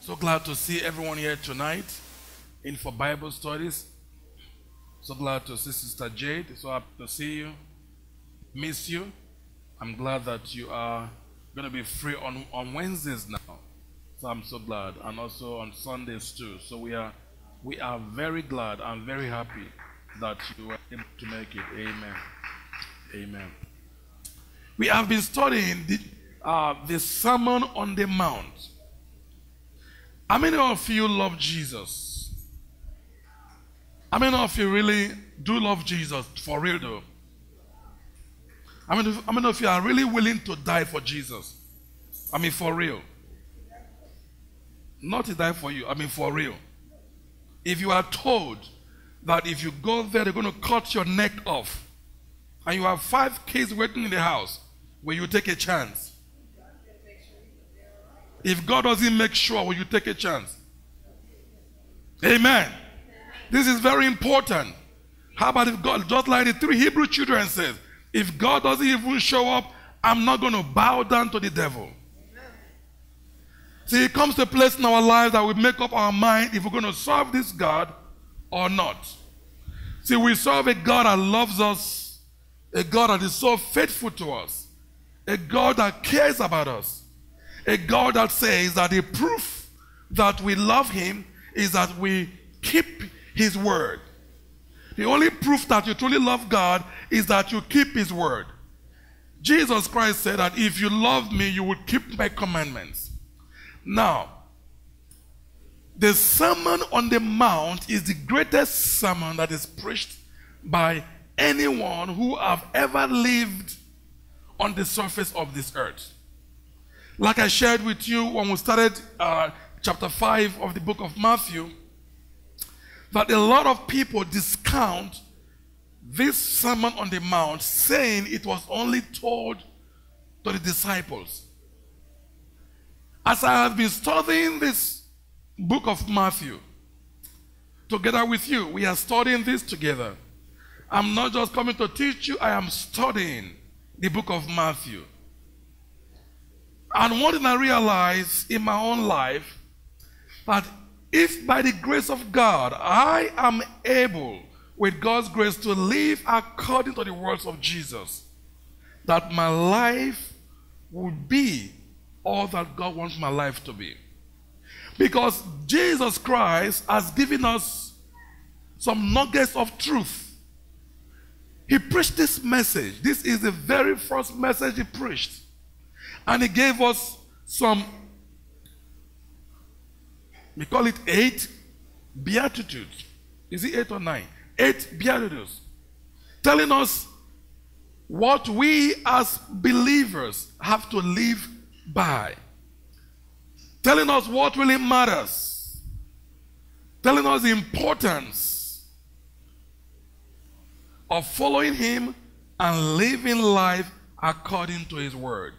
So glad to see everyone here tonight in for Bible studies. So glad to see Sister Jade. So happy to see you. Miss you. I'm glad that you are going to be free on, on Wednesdays now. So I'm so glad. And also on Sundays too. So we are we are very glad and very happy that you were to make it. Amen. Amen. We have been studying the, uh, the Sermon on the Mount. How many of you love Jesus? How many of you really do love Jesus for real though? How many, how many of you are really willing to die for Jesus? I mean, for real. Not to die for you, I mean, for real. If you are told that if you go there, they're going to cut your neck off, and you have five kids waiting in the house, will you take a chance? If God doesn't make sure, will you take a chance? Amen. This is very important. How about if God, just like the three Hebrew children says, if God doesn't even show up, I'm not going to bow down to the devil. See, it comes to a place in our lives that we make up our mind if we're going to serve this God or not. See, we serve a God that loves us, a God that is so faithful to us, a God that cares about us, a God that says that the proof that we love Him is that we keep His word. The only proof that you truly love God is that you keep His word. Jesus Christ said that if you love me, you will keep my commandments. Now, the Sermon on the Mount is the greatest sermon that is preached by anyone who have ever lived on the surface of this earth. Like I shared with you when we started uh, chapter 5 of the book of Matthew, that a lot of people discount this Sermon on the Mount, saying it was only told to the disciples. As I have been studying this book of Matthew, together with you, we are studying this together. I'm not just coming to teach you, I am studying the book of Matthew. And what did I realize in my own life? That if by the grace of God I am able, with God's grace, to live according to the words of Jesus, that my life would be all that God wants my life to be. Because Jesus Christ has given us some nuggets of truth. He preached this message. This is the very first message he preached. And he gave us some, we call it eight beatitudes. Is it eight or nine? Eight beatitudes. Telling us what we as believers have to live by. Telling us what really matters. Telling us the importance of following Him and living life according to His Word.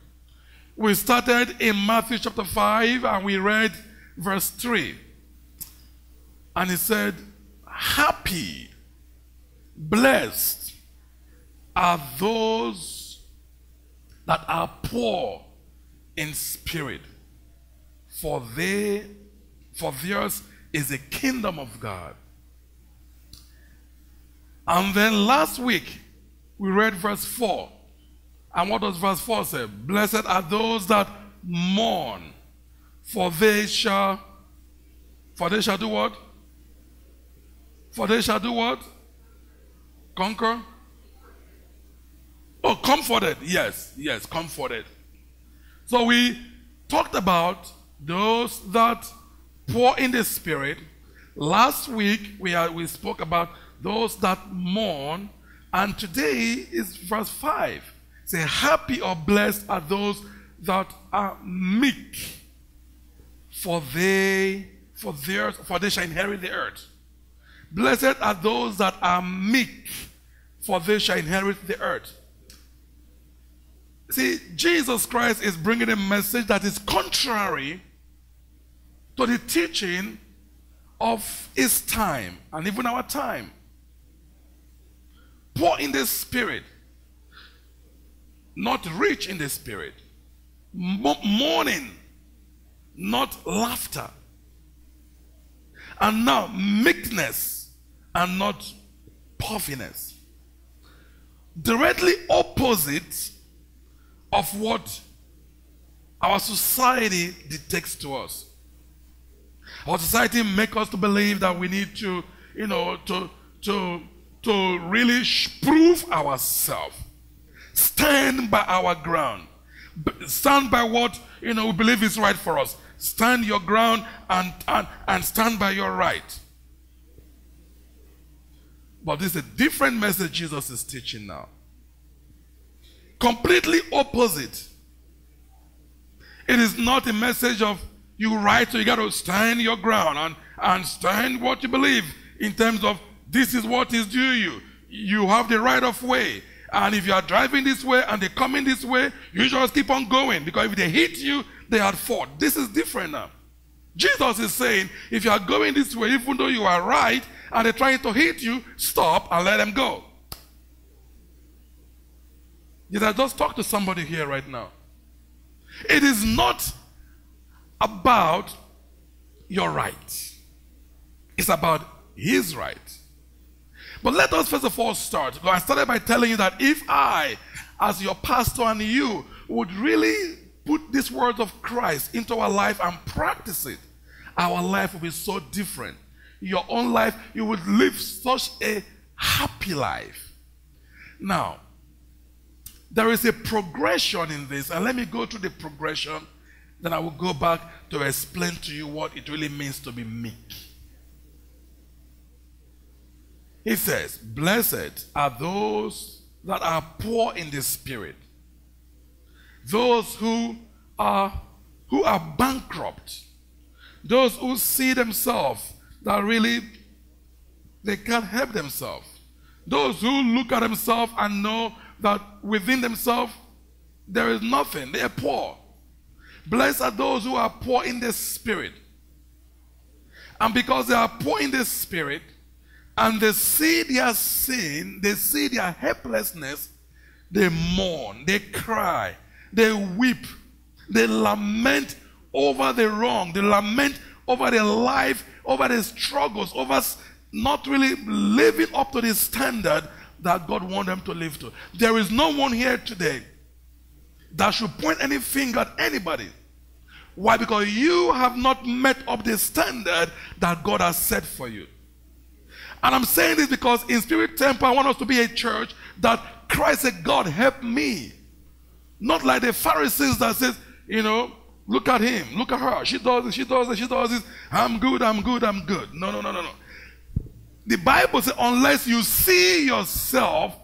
We started in Matthew chapter 5 and we read verse 3. And he said, Happy, blessed are those that are poor in spirit, for they for theirs is the kingdom of God. And then last week we read verse 4. And what does verse 4 say? Blessed are those that mourn, for they shall for they shall do what? For they shall do what? Conquer? Oh, comforted. Yes, yes, comforted. So we talked about those that poor in the spirit. Last week we, are, we spoke about those that mourn. And today is verse 5. Say, happy or blessed are those that are meek, for they, for theirs, for they shall inherit the earth. Blessed are those that are meek, for they shall inherit the earth. See, Jesus Christ is bringing a message that is contrary to the teaching of his time and even our time. poor in the spirit, not rich in the spirit, mourning, not laughter, and now meekness and not puffiness. Directly opposite of what our society dictates to us. Our society make us to believe that we need to, you know, to, to, to really prove ourselves. Stand by our ground. Stand by what, you know, we believe is right for us. Stand your ground and, and, and stand by your right. But this is a different message Jesus is teaching now. Completely opposite. It is not a message of you right, so you got to stand your ground and, and stand what you believe in terms of this is what is due you. You have the right of way. And if you are driving this way and they're coming this way, you just keep on going because if they hit you, they had fought. This is different now. Jesus is saying, if you are going this way, even though you are right and they're trying to hit you, stop and let them go. Did I just talk to somebody here right now? It is not about your right, it's about his right. But let us first of all start. I started by telling you that if I, as your pastor and you, would really put these words of Christ into our life and practice it, our life will be so different. Your own life, you would live such a happy life. Now, there is a progression in this, and let me go through the progression. Then I will go back to explain to you what it really means to be meek. He says, Blessed are those that are poor in the spirit, those who are who are bankrupt, those who see themselves that really they can't help themselves, those who look at themselves and know that within themselves there is nothing, they are poor. Blessed are those who are poor in the spirit. And because they are poor in the spirit, and they see their sin, they see their helplessness, they mourn, they cry, they weep, they lament over the wrong, they lament over their life, over their struggles, over not really living up to the standard that God wants them to live to. There is no one here today that should point any finger at anybody. Why? Because you have not met up the standard that God has set for you. And I'm saying this because in Spirit Temple, I want us to be a church that Christ said, God, help me. Not like the Pharisees that says, you know, look at him, look at her. She does this, she does this, she does this. I'm good, I'm good, I'm good. No, no, no, no, no. The Bible says, unless you see yourself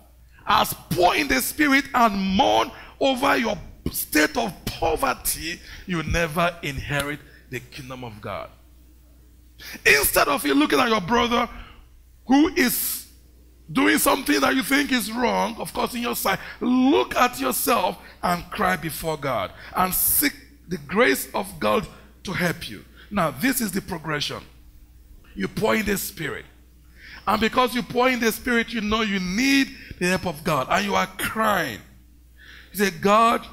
as poor in the spirit and mourn over your state of poverty, you never inherit the kingdom of God. Instead of you looking at your brother who is doing something that you think is wrong, of course, in your sight, look at yourself and cry before God and seek the grace of God to help you. Now, this is the progression. You pour in the Spirit. And because you pour in the Spirit, you know you need the help of God. And you are crying. You say, God,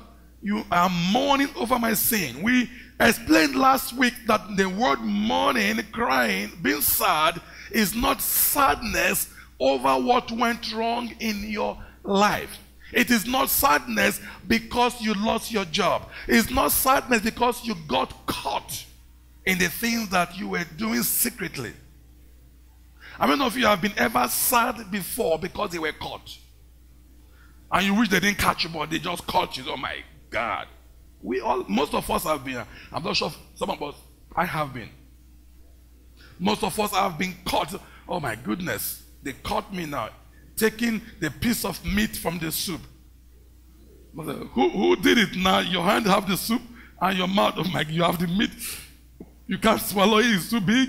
you are mourning over my sin. We explained last week that the word mourning, crying, being sad, is not sadness over what went wrong in your life. It is not sadness because you lost your job. It's not sadness because you got caught in the things that you were doing secretly. How many of you have been ever sad before because they were caught? And you wish they didn't catch you, but they just caught you. Oh my God. We all, most of us have been. I'm not sure some of us, I have been. Most of us have been caught. Oh my goodness. They caught me now. Taking the piece of meat from the soup. Who, who did it now? Your hand have the soup and your mouth, oh my, you have the meat. You can't swallow it, it's too big.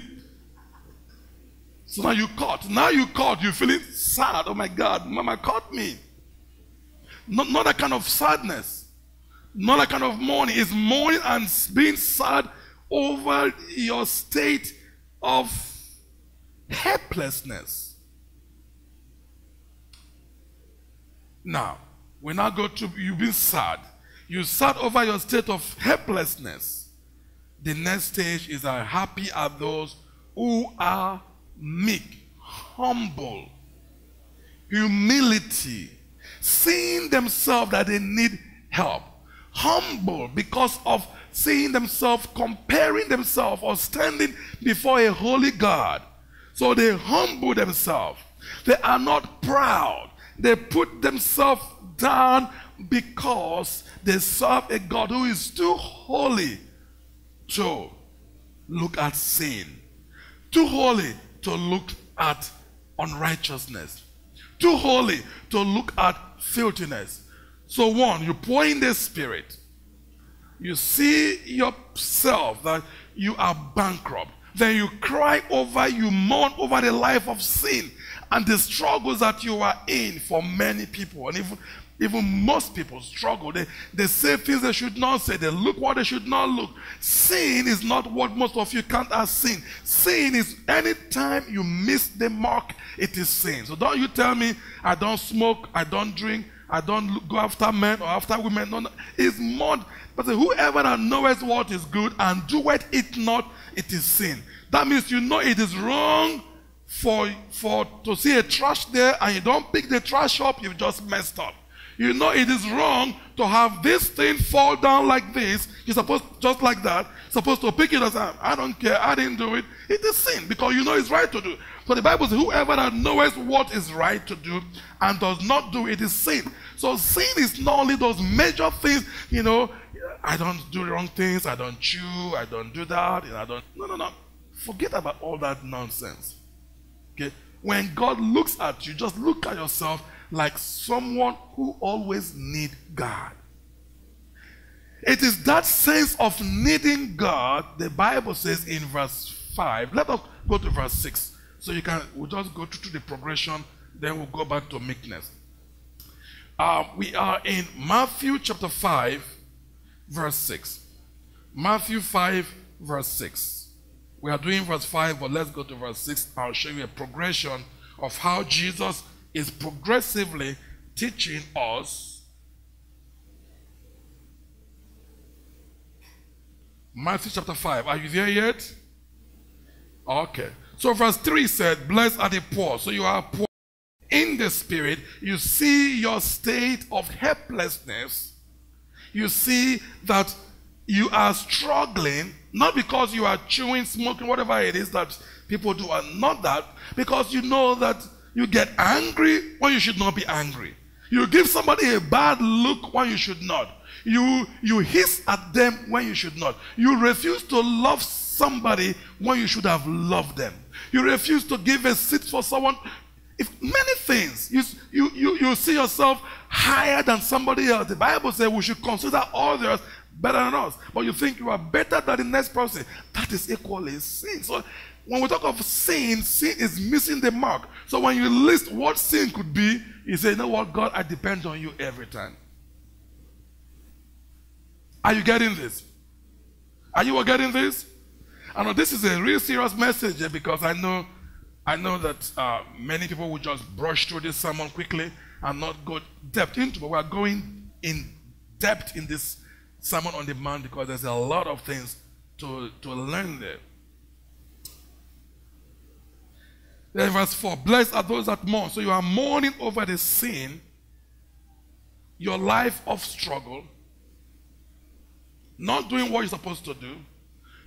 So now you caught. Now you caught. You're feeling sad. Oh my God, mama caught me. Not, not that kind of sadness. Not that kind of mourning. It's mourning and being sad over your state of helplessness. Now, when I go to you've been sad. You sad over your state of helplessness. The next stage is that happy are those who are meek, humble, humility, seeing themselves that they need help, humble because of seeing themselves, comparing themselves, or standing before a holy God. So they humble themselves. They are not proud. They put themselves down because they serve a God who is too holy to look at sin, too holy to look at unrighteousness, too holy to look at filthiness. So, one, you pour in the Spirit, you see yourself that you are bankrupt. Then you cry over, you mourn over the life of sin and the struggles that you are in for many people. And even even most people struggle. They, they say things they should not say. They look what they should not look. Sin is not what most of you count as sin. Sin is anytime you miss the mark, it is sin. So don't you tell me, I don't smoke, I don't drink, I don't go after men or after women. No, no. It's more. But whoever that knoweth what is good and doeth it not, it is sin. That means you know it is wrong for, for to see a trash there and you don't pick the trash up, you've just messed up. You know it is wrong to have this thing fall down like this. You're supposed, just like that, supposed to pick it as, I don't care, I didn't do it. It is sin because you know it's right to do. So the Bible says, whoever that knows what is right to do and does not do it is sin. So sin is not only those major things, you know, I don't do wrong things, I don't chew, I don't do that, I don't. No, no, no. Forget about all that nonsense. Okay? When God looks at you, just look at yourself like someone who always need God. It is that sense of needing God, the Bible says in verse 5. Let us go to verse 6. So you can, we'll just go through the progression, then we'll go back to meekness. Uh, we are in Matthew chapter 5, verse 6. Matthew 5, verse 6. We are doing verse 5, but let's go to verse 6. I'll show you a progression of how Jesus is progressively teaching us Matthew chapter 5. Are you there yet? Okay. So verse 3 said, Blessed are the poor. So you are poor in the spirit. You see your state of helplessness. You see that you are struggling, not because you are chewing, smoking, whatever it is that people do, and not that, because you know that you get angry when you should not be angry. You give somebody a bad look when you should not. You, you hiss at them when you should not. You refuse to love somebody when you should have loved them. You refuse to give a seat for someone. If many things, you, you, you, you see yourself higher than somebody else. The Bible says we should consider others better than us. But you think you are better than the next person. That is equally sin. So when we talk of sin, sin is missing the mark. So when you list what sin could be, you say, you know what, God, I depend on you every time. Are you getting this? Are you getting this? I know this is a real serious message eh, because I know, I know that uh, many people will just brush through this sermon quickly and not go depth into. But we are going in depth in this sermon on the Mount because there's a lot of things to, to learn there. Then verse 4 Blessed are those that mourn. So you are mourning over the sin, your life of struggle, not doing what you're supposed to do,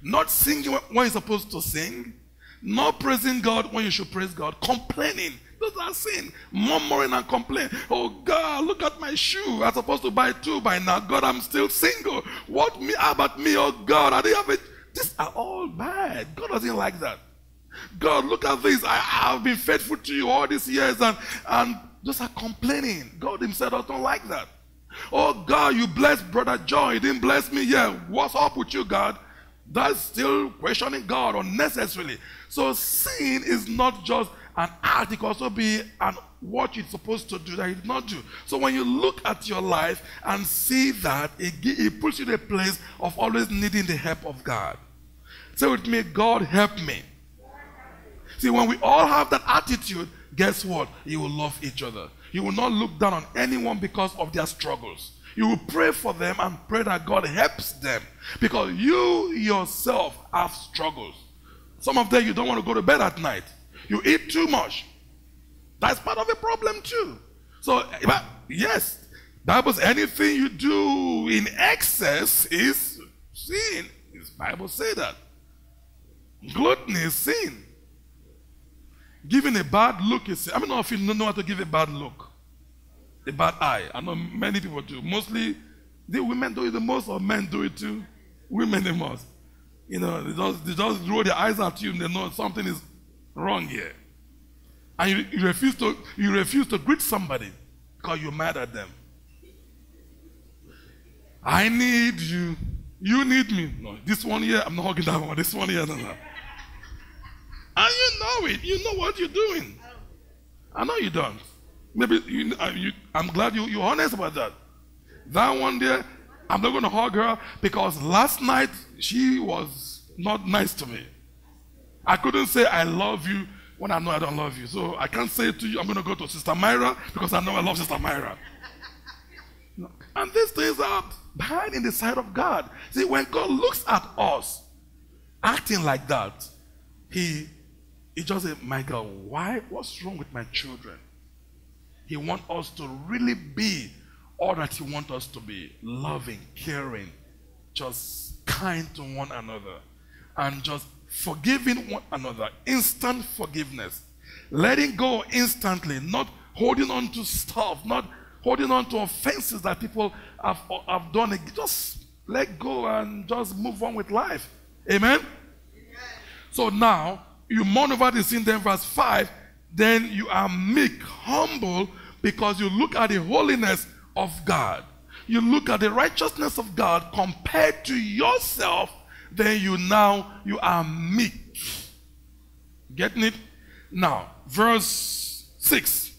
not singing when you're supposed to sing, not praising God when you should praise God, complaining. Those are sin. Murmuring and complaining. Oh God, look at my shoe. I'm supposed to buy two by now. God, I'm still single. What me about me? Oh God, I didn't have it. These are all bad. God doesn't like that. God, look at this. I have been faithful to you all these years and, and just are complaining. God himself doesn't like that. Oh God, you blessed brother John. You didn't bless me. Yeah, what's up with you, God? That's still questioning God unnecessarily. So sin is not just an act, it can also be an what you're supposed to do that you did not do. So when you look at your life and see that, it, it puts you in a place of always needing the help of God. Say with me, God help me. See, when we all have that attitude, guess what? You will love each other. You will not look down on anyone because of their struggles. You will pray for them and pray that God helps them because you yourself have struggles. Some of them you don't want to go to bed at night. You eat too much. That's part of the problem too. So yes, Bible says anything you do in excess is sin. This Bible say that. Gluttony is sin. Giving a bad look is sin. I mean, if you know how to give a bad look a bad eye. I know many people do. Mostly, the women do it the most, or men do it too. Women the most. You know, they just, they just roll their eyes at you and they know something is wrong here. And you, you, refuse to, you refuse to greet somebody because you're mad at them. I need you. You need me. No, this one here, I'm not hugging that one. This one here, no, no. And you know it. You know what you're doing. I know you don't. Maybe you, you, I'm glad you, you're honest about that. That one there, I'm not going to hug her because last night she was not nice to me. I couldn't say I love you when I know I don't love you. So I can't say to you, I'm going to go to Sister Myra because I know I love Sister Myra. And these things are behind in the sight of God. See, when God looks at us acting like that, He, he just says, My God, why? What's wrong with my children? He wants us to really be all that He wants us to be loving, caring, just kind to one another, and just forgiving one another. Instant forgiveness. Letting go instantly, not holding on to stuff, not holding on to offenses that people have, have done. Just let go and just move on with life. Amen? Amen. So now, you mourn over the sin, then verse 5 then you are meek, humble, because you look at the holiness of God. You look at the righteousness of God compared to yourself, then you now, you are meek. Getting it? Now, verse 6.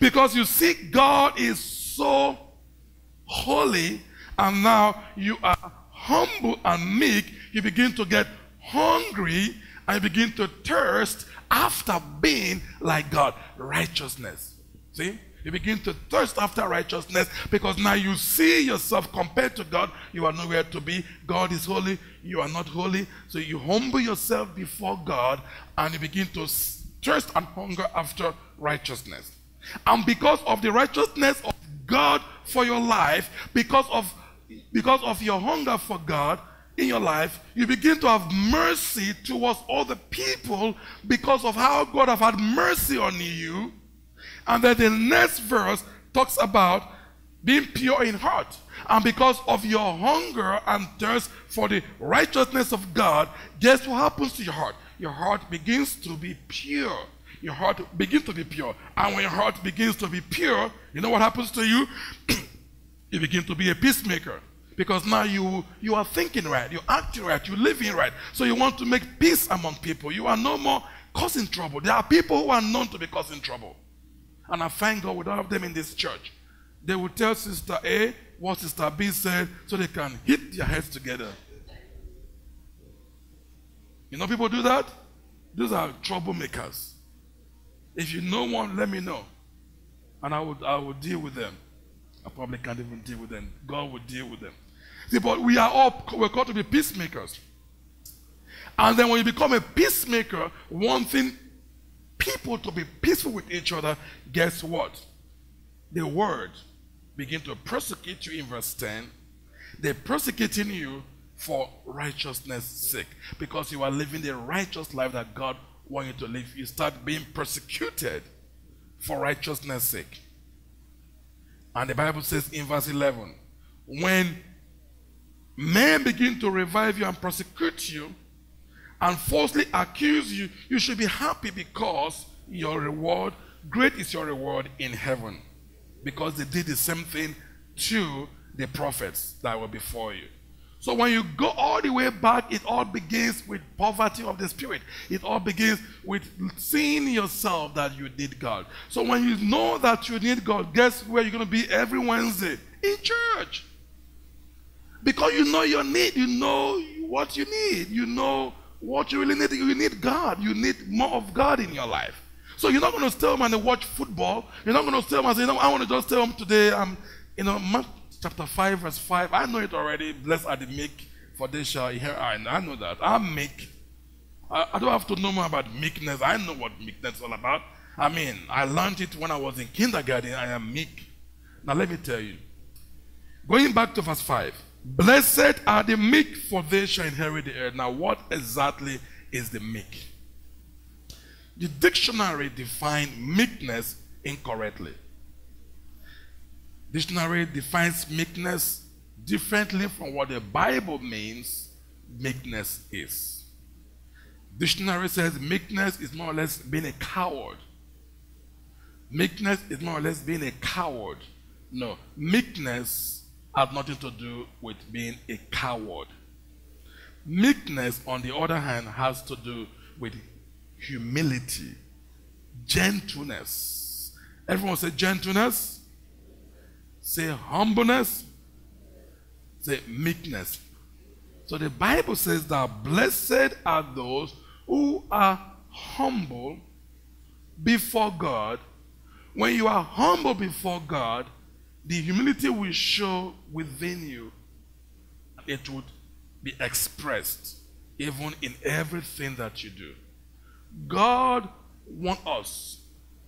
Because you see, God is so holy, and now you are humble and meek, you begin to get hungry and you begin to thirst after being like God. Righteousness. See? You begin to thirst after righteousness because now you see yourself compared to God. You are nowhere to be. God is holy. You are not holy. So you humble yourself before God and you begin to thirst and hunger after righteousness. And because of the righteousness of God for your life, because of because of your hunger for God, in your life, you begin to have mercy towards other people because of how God have had mercy on you. And then the next verse talks about being pure in heart. And because of your hunger and thirst for the righteousness of God, guess what happens to your heart? Your heart begins to be pure. Your heart begins to be pure. And when your heart begins to be pure, you know what happens to you? you begin to be a peacemaker. Because now you, you are thinking right, you're acting right, you're living right. So you want to make peace among people. You are no more causing trouble. There are people who are known to be causing trouble. And I thank God we don't have them in this church. They will tell Sister A what Sister B said so they can hit their heads together. You know people do that? Those are troublemakers. If you know one, let me know. And I would I will deal with them. I probably can't even deal with them. God will deal with them. See, but we are all we're called to be peacemakers. And then when you become a peacemaker, wanting people to be peaceful with each other, guess what? The word begin to persecute you in verse 10. They're persecuting you for righteousness' sake. Because you are living the righteous life that God wants you to live. You start being persecuted for righteousness' sake. And the Bible says in verse 11, when men begin to revive you and persecute you and falsely accuse you, you should be happy because your reward, great is your reward in heaven. Because they did the same thing to the prophets that were before you. So when you go all the way back, it all begins with poverty of the spirit. It all begins with seeing yourself that you need God. So when you know that you need God, guess where you're going to be every Wednesday? In church. Because you know your need. You know what you need. You know what you really need. You need God. You need more of God in your life. So you're not going to stay home and watch football. You're not going to stay home and say, you know, I want to just stay home today. I'm, you know, Mark chapter 5, verse 5. I know it already. Blessed are the meek, for they shall inherit. I know that. I'm meek. I, I don't have to know more about meekness. I know what meekness is all about. I mean, I learned it when I was in kindergarten. I am meek. Now, let me tell you. Going back to verse 5. Blessed are the meek, for they shall inherit the earth. Now, what exactly is the meek? The dictionary defines meekness incorrectly. Dictionary defines meekness differently from what the Bible means meekness is. Dictionary says meekness is more or less being a coward. Meekness is more or less being a coward. No, meekness has nothing to do with being a coward. Meekness, on the other hand, has to do with humility, gentleness. Everyone say gentleness, say humbleness, say meekness. So the Bible says that blessed are those who are humble before God. When you are humble before God, the humility will show within you. It would be expressed even in everything that you do. God wants us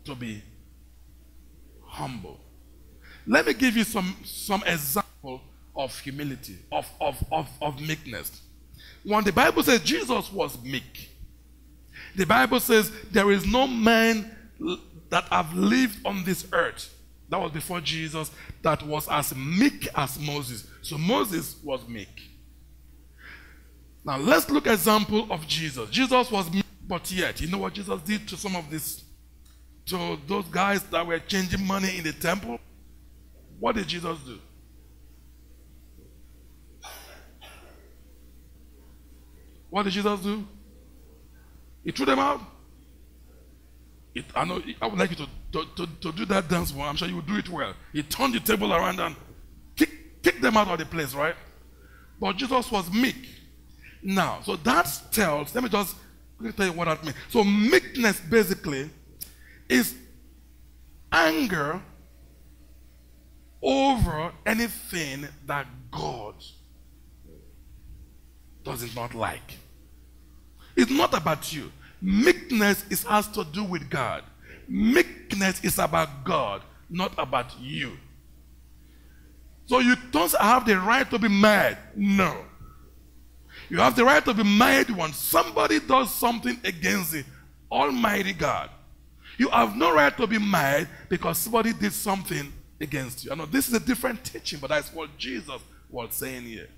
to be humble. Let me give you some, some example of humility, of, of, of, of meekness. When the Bible says Jesus was meek, the Bible says there is no man that have lived on this earth that was before Jesus that was as meek as Moses. So Moses was meek. Now let's look example of Jesus. Jesus was meek but yet, you know what Jesus did to some of this, to those guys that were changing money in the temple? What did Jesus do? What did Jesus do? He threw them out. It, I know. I would like you to, to, to, to do that dance one. I'm sure you do it well. He turned the table around and kicked, kicked them out of the place, right? But Jesus was meek. Now, so that tells, let me just tell you what that means. So meekness basically is anger over anything that God does not like. It's not about you. Meekness is has to do with God. Meekness is about God, not about you. So you don't have the right to be mad. No. You have the right to be mad when somebody does something against the Almighty God. You have no right to be mad because somebody did something against you. I know this is a different teaching, but that's what Jesus was saying here.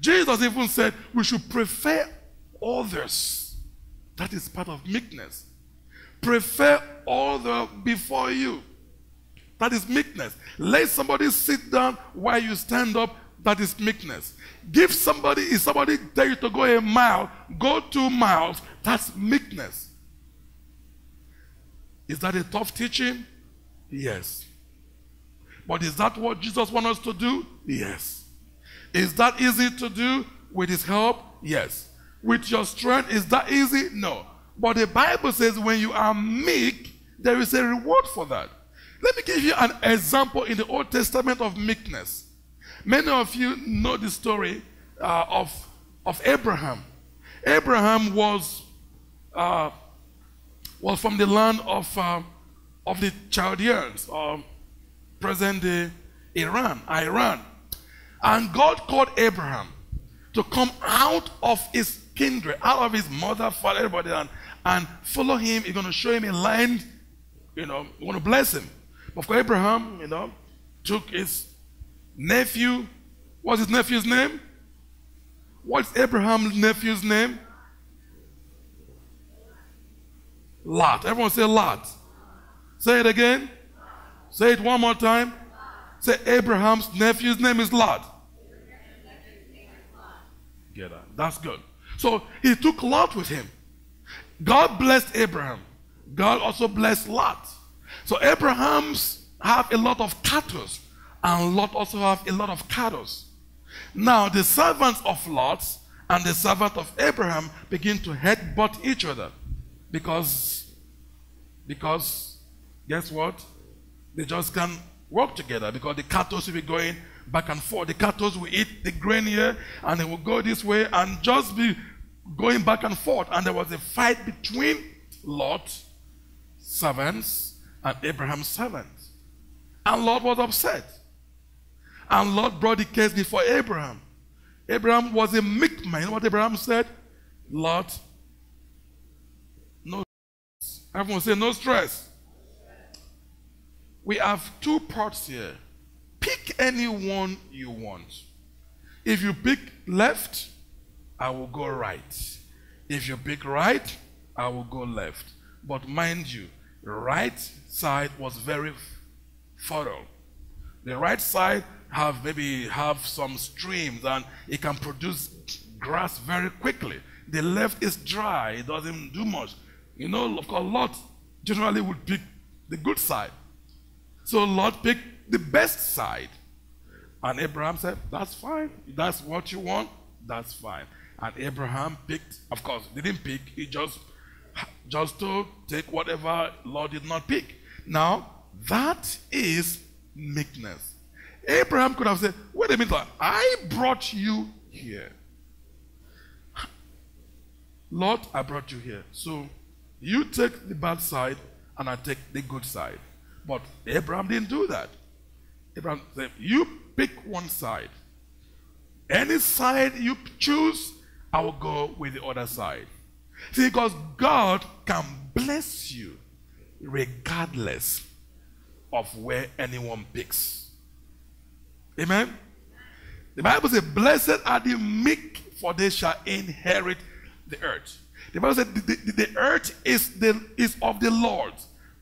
Jesus even said we should prefer others. That is part of meekness. Prefer other before you. That is meekness. Let somebody sit down while you stand up. That is meekness. Give somebody, if somebody tell you to go a mile, go two miles. That's meekness. Is that a tough teaching? Yes. But is that what Jesus wants us to do? Yes. Is that easy to do with his help? Yes. With your strength, is that easy? No. But the Bible says when you are meek, there is a reward for that. Let me give you an example in the Old Testament of meekness. Many of you know the story uh, of, of Abraham. Abraham was, uh, was from the land of, uh, of the Chaldeans, or present day Iran, Iran. And God called Abraham to come out of his kindred, out of his mother, father, everybody, and, and follow him. He's going to show him a land, you know, going to bless him. Of course, Abraham, you know, took his nephew. What's his nephew's name? What's Abraham's nephew's name? Lot. Everyone say Lot. Say it again. Say it one more time. Say Abraham's nephew's name is Lot. Get that. That's good. So he took Lot with him. God blessed Abraham. God also blessed Lot. So Abraham's have a lot of cattle and Lot also have a lot of cattle. Now the servants of Lot and the servant of Abraham begin to headbutt each other because Because guess what? They just can't work together because the cattle will be going back and forth. The cattle will eat the grain here and they will go this way and just be going back and forth. And there was a fight between Lot's servants and Abraham's servants. And Lot was upset. And Lot brought the case before Abraham. Abraham was a meek man. What Abraham said? Lot, no stress. Everyone say no stress. We have two parts here. Pick any one you want. If you pick left, I will go right. If you pick right, I will go left. But mind you, right side was very fertile. The right side have maybe have some streams and it can produce grass very quickly. The left is dry, it doesn't do much. You know, of course, Lot generally would pick the good side. So Lot picked the best side. And Abraham said, That's fine. That's what you want. That's fine. And Abraham picked, of course, didn't pick, he just just to take whatever Lot did not pick. Now, that is meekness. Abraham could have said, Wait a minute, I brought you here. Lot, I brought you here. So you take the bad side and I take the good side. But Abraham didn't do that. Abraham said, You pick one side. Any side you choose, I will go with the other side. See, because God can bless you regardless of where anyone picks. Amen? The Bible says, Blessed are the meek, for they shall inherit the earth. The Bible said, the, the, the earth is, the, is of the Lord,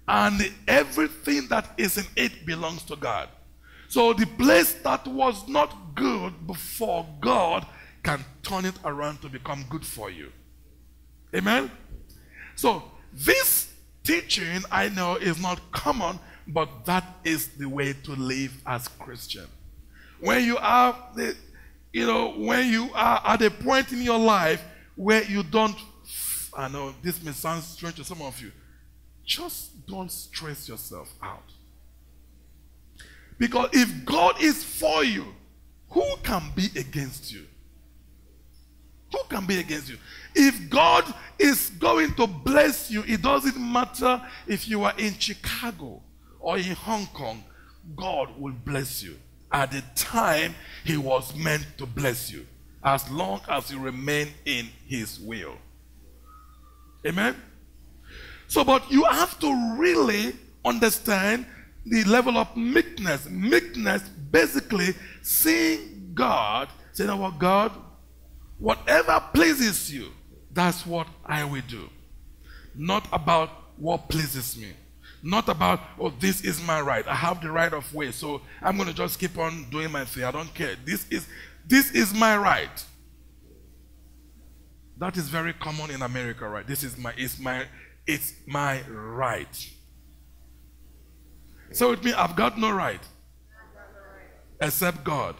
and everything that is in it belongs to God. So the place that was not good before God can turn it around to become good for you. Amen? So this teaching I know is not common, but that is the way to live as Christian. When you are the, you know, when you are at a point in your life where you don't, I know this may sound strange to some of you, just don't stress yourself out. Because if God is for you, who can be against you? Who can be against you? If God is going to bless you, it doesn't matter if you are in Chicago or in Hong Kong, God will bless you at the time He was meant to bless you, as long as you remain in His will. Amen? So, but you have to really understand the level of meekness. Meekness, basically, seeing God, saying, Our God, whatever pleases you, that's what I will do. Not about what pleases me. Not about, oh, this is my right. I have the right of way. So I'm going to just keep on doing my thing. I don't care. This is, this is my right. That is very common in America, right? This is my, it's my, it's my right. So with me, I've got no right except God.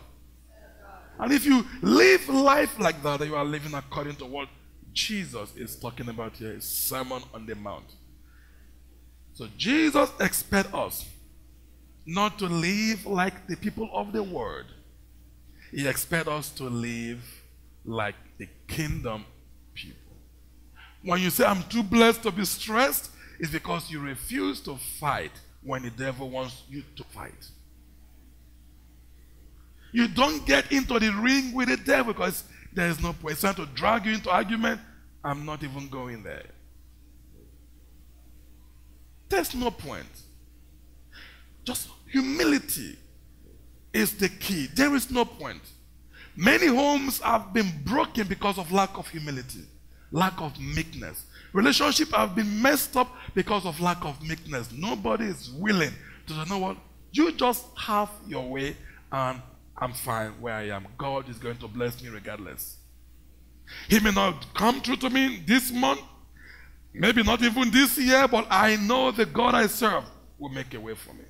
And if you live life like that, you are living according to what Jesus is talking about here, is Sermon on the Mount. So Jesus expects us not to live like the people of the world. He expects us to live like the kingdom people. When you say, I'm too blessed to be stressed, it's because you refuse to fight when the devil wants you to fight. You don't get into the ring with the devil because there is no point. It's to drag you into argument. I'm not even going there. There's no point. Just humility is the key. There is no point. Many homes have been broken because of lack of humility, lack of meekness. Relationships have been messed up because of lack of meekness. Nobody is willing to you know what? You just have your way and I'm fine where I am. God is going to bless me regardless. He may not come true to me this month, maybe not even this year, but I know the God I serve will make a way for me.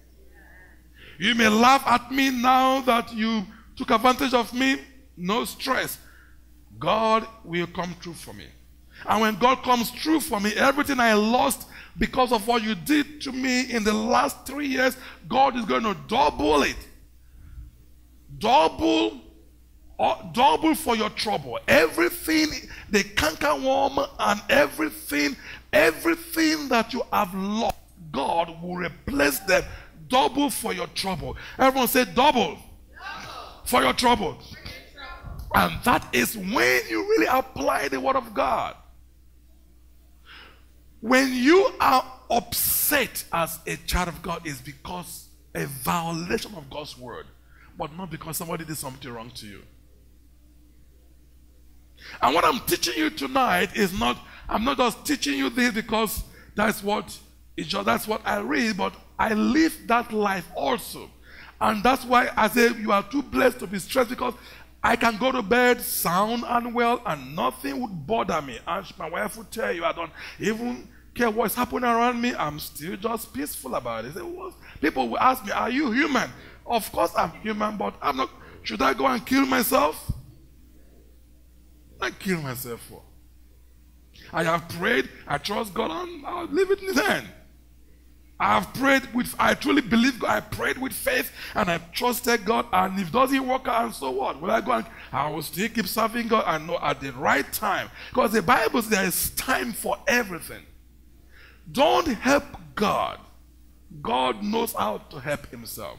You may laugh at me now that you took advantage of me. No stress. God will come true for me. And when God comes true for me, everything I lost because of what you did to me in the last three years, God is going to double it. Double, uh, double for your trouble. Everything, the canker worm and everything, everything that you have lost, God will replace them double for your trouble. Everyone say double, double. For, your trouble. for your trouble. And that is when you really apply the word of God. When you are upset as a child of God, is because a violation of God's word, but not because somebody did something wrong to you. And what I'm teaching you tonight is not, I'm not just teaching you this because that's what it's just, that's what I read, but I live that life also. And that's why I say you are too blessed to be stressed because I can go to bed sound and well, and nothing would bother me. And my wife would tell you, I don't even care what's happening around me. I'm still just peaceful about it. People will ask me, Are you human? Of course I'm human, but I'm not. Should I go and kill myself? I kill myself for. I have prayed, I trust God, and I'll leave it then. I have prayed with, I truly believe God. I prayed with faith and I trusted God. And if doesn't work out, and so what? Will I go and I will still keep serving God and know at the right time. Because the Bible says there is time for everything. Don't help God. God knows how to help himself.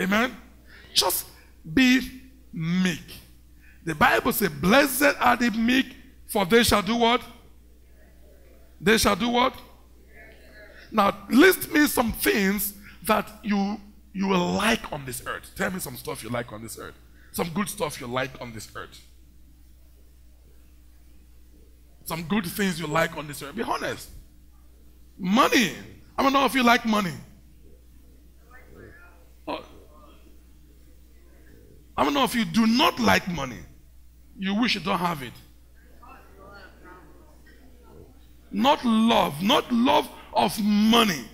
Amen? Just be meek. The Bible says, Blessed are the meek, for they shall do what? They shall do what? Now, list me some things that you you will like on this earth. Tell me some stuff you like on this earth. Some good stuff you like on this earth. Some good things you like on this earth. Be honest. Money. I don't know if you like money. Oh. I don't know if you do not like money. You wish you don't have it. Not love. Not love of money.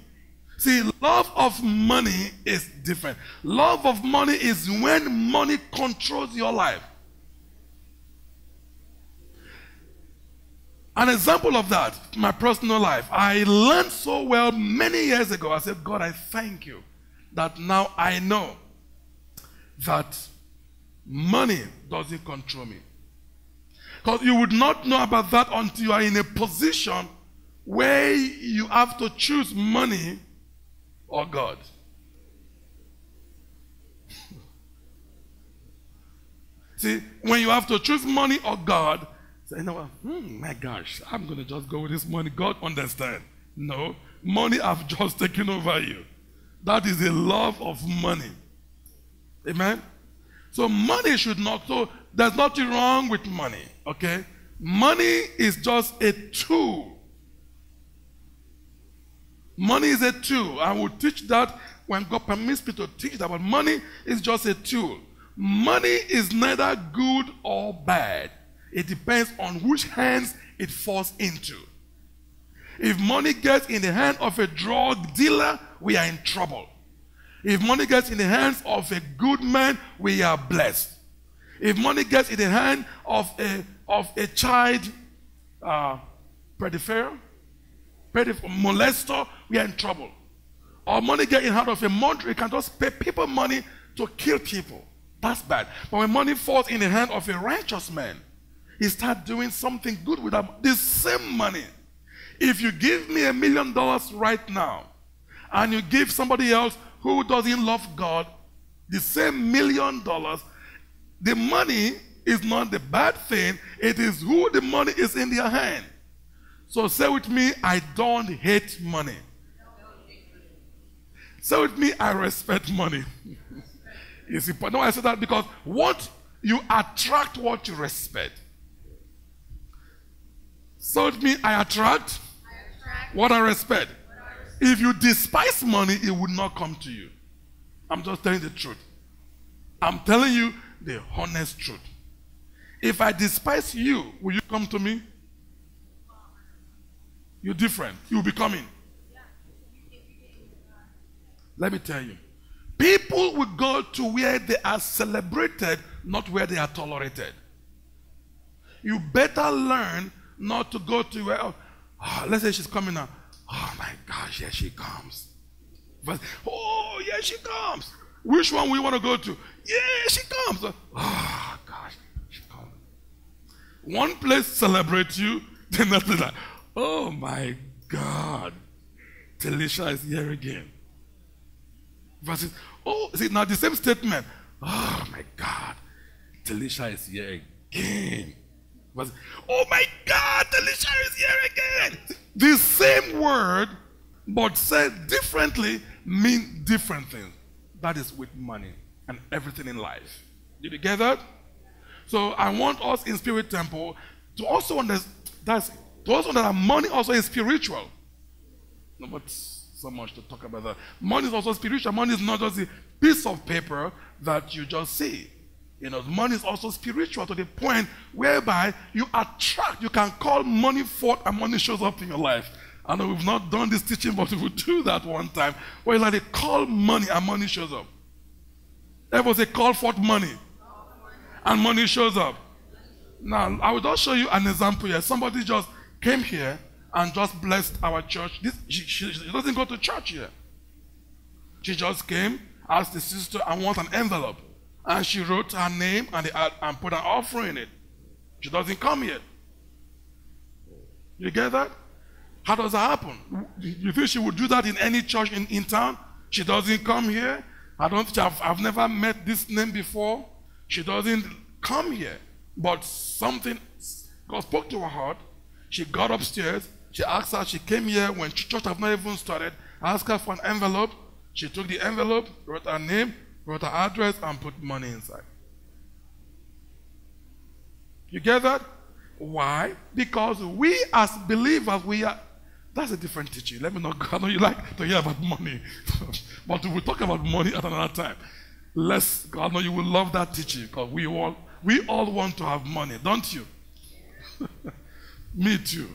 See, love of money is different. Love of money is when money controls your life. An example of that, my personal life. I learned so well many years ago. I said, God, I thank you that now I know that money doesn't control me. Because you would not know about that until you are in a position where you have to choose money or God. See, when you have to choose money or God, say, you know what? Hmm, my gosh, I'm going to just go with this money. God understand. No, money have just taken over you. That is the love of money. Amen? So money should not, so there's nothing wrong with money, okay? Money is just a tool Money is a tool. I will teach that when God permits me to teach that. But money is just a tool. Money is neither good or bad. It depends on which hands it falls into. If money gets in the hand of a drug dealer, we are in trouble. If money gets in the hands of a good man, we are blessed. If money gets in the hand of a, of a child uh, pedophile, molester, we are in trouble. Or money get in the hand of a murderer, you can just pay people money to kill people. That's bad. But when money falls in the hand of a righteous man, he start doing something good with that, the same money. If you give me a million dollars right now, and you give somebody else who doesn't love God the same million dollars, the money is not the bad thing, it is who the money is in their hand. So say with me, I don't hate money. Say with me, I respect money. it's important. No, I say that because what you attract what you respect. So with me, I attract, I attract what, I respect. If you despise money, it would not come to you. I'm just telling the truth. I'm telling you the honest truth. If I despise you, will you come to me? You're different. You'll be coming. Let me tell you. People will go to where they are celebrated, not where they are tolerated. You better learn not to go to where, oh, ah, let's say she's coming now. Oh my gosh, here she comes. But, oh, yeah, she comes. Which one we want to go to? Yeah, she comes. Oh gosh, she comes. One place celebrates you, the next like, oh my God, Talisha is here again. Verses, oh, see now the same statement. Oh my God, Talisha is here again. Verses, oh my God, Talisha is here again. The same word, but said differently, mean different things. That is with money and everything in life. Did you get that? So I want us in Spirit Temple to also understand to also understand that money also is spiritual. No, but so much to talk about that. Money is also spiritual. Money is not just a piece of paper that you just see. You know, money is also spiritual to the point whereby you attract, you can call money forth and money shows up in your life. I know we've not done this teaching, but we will do that one time. Where it's like they call money and money shows up. There was a call forth money. And money shows up. Now, I will just show you an example here. Somebody just came here and just blessed our church. This, she, she, she doesn't go to church here. She just came, asked the sister, I want an envelope. And she wrote her name and, and put an offering in it. She doesn't come here. You get that? How does that happen? You think she would do that in any church in, in town? She doesn't come here. I don't think I've, I've never met this name before. She doesn't come here. But something, God spoke to her heart. She got upstairs. She asked her, she came here when church have not even started. Asked her for an envelope. She took the envelope, wrote her name, wrote her address, and put money inside. You get that? Why? Because we as believers, we are that's a different teaching. Let me not. I know you like to hear about money, but we'll talk about money at another time. Let's. I know you will love that teaching because we all we all want to have money, don't you? Me too.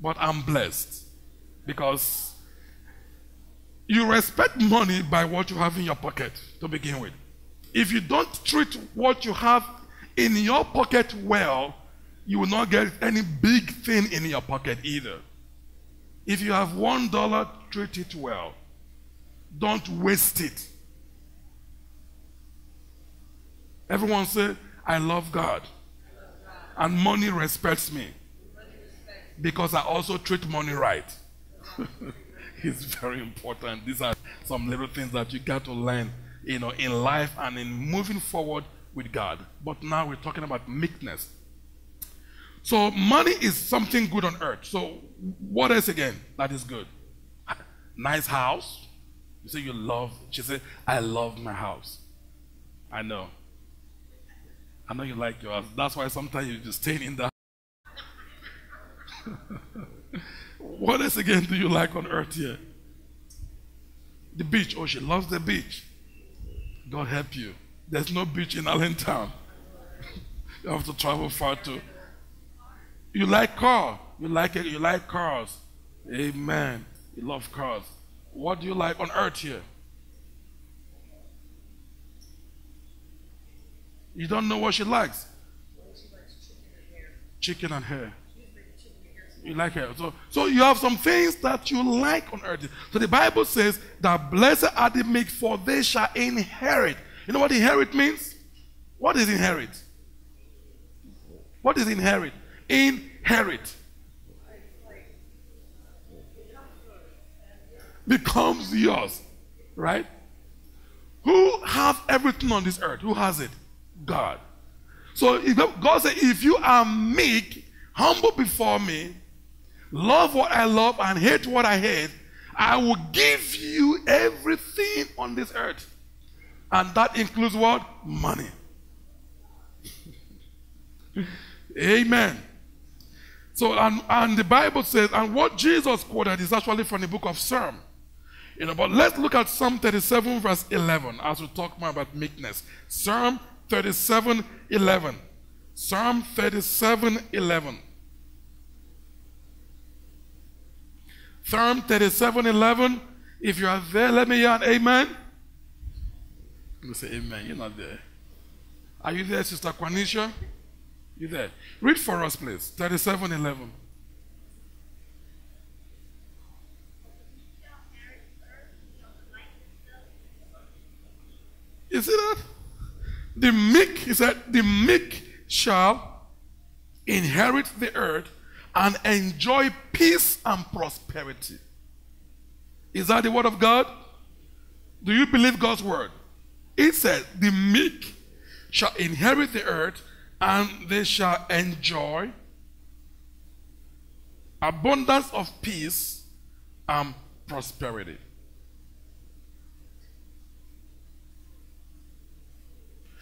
But I'm blessed because you respect money by what you have in your pocket to begin with. If you don't treat what you have in your pocket well, you will not get any big thing in your pocket either. If you have one dollar, treat it well. Don't waste it. Everyone say, I love God. And money respects me. Because I also treat money right. it's very important. These are some little things that you got to learn, you know, in life and in moving forward with God. But now we're talking about meekness. So money is something good on earth. So what else again that is good? Nice house. You say you love. She said, I love my house. I know. I know you like your house. That's why sometimes you just stay in the What else again do you like on earth here? The beach. Oh, she loves the beach. God help you. There's no beach in Allentown. you have to travel far to you like car. You like it. You like cars. Amen. You love cars. What do you like on earth here? You don't know what she likes. Chicken and hair. You like her. So, so you have some things that you like on earth. So the Bible says that blessed are the meek, for they shall inherit. You know what inherit means? What is inherit? What is inherit? inherit becomes yours right who have everything on this earth who has it god so if god said if you are meek humble before me love what i love and hate what i hate i will give you everything on this earth and that includes what money amen so, and, and the Bible says, and what Jesus quoted is actually from the book of Psalm. You know, but let's look at Psalm 37, verse 11, as we talk more about meekness. Psalm 37, 11. Psalm 37, 11. Psalm 37 11. If you are there, let me hear an amen. You say amen. You're not there. Are you there, Sister Quanisha? You there? Read for us, please. 37 11. You see that? The meek, he said, the meek shall inherit the earth, and enjoy peace and prosperity. Is that the word of God? Do you believe God's word? It says, the meek shall inherit the earth and they shall enjoy abundance of peace and prosperity.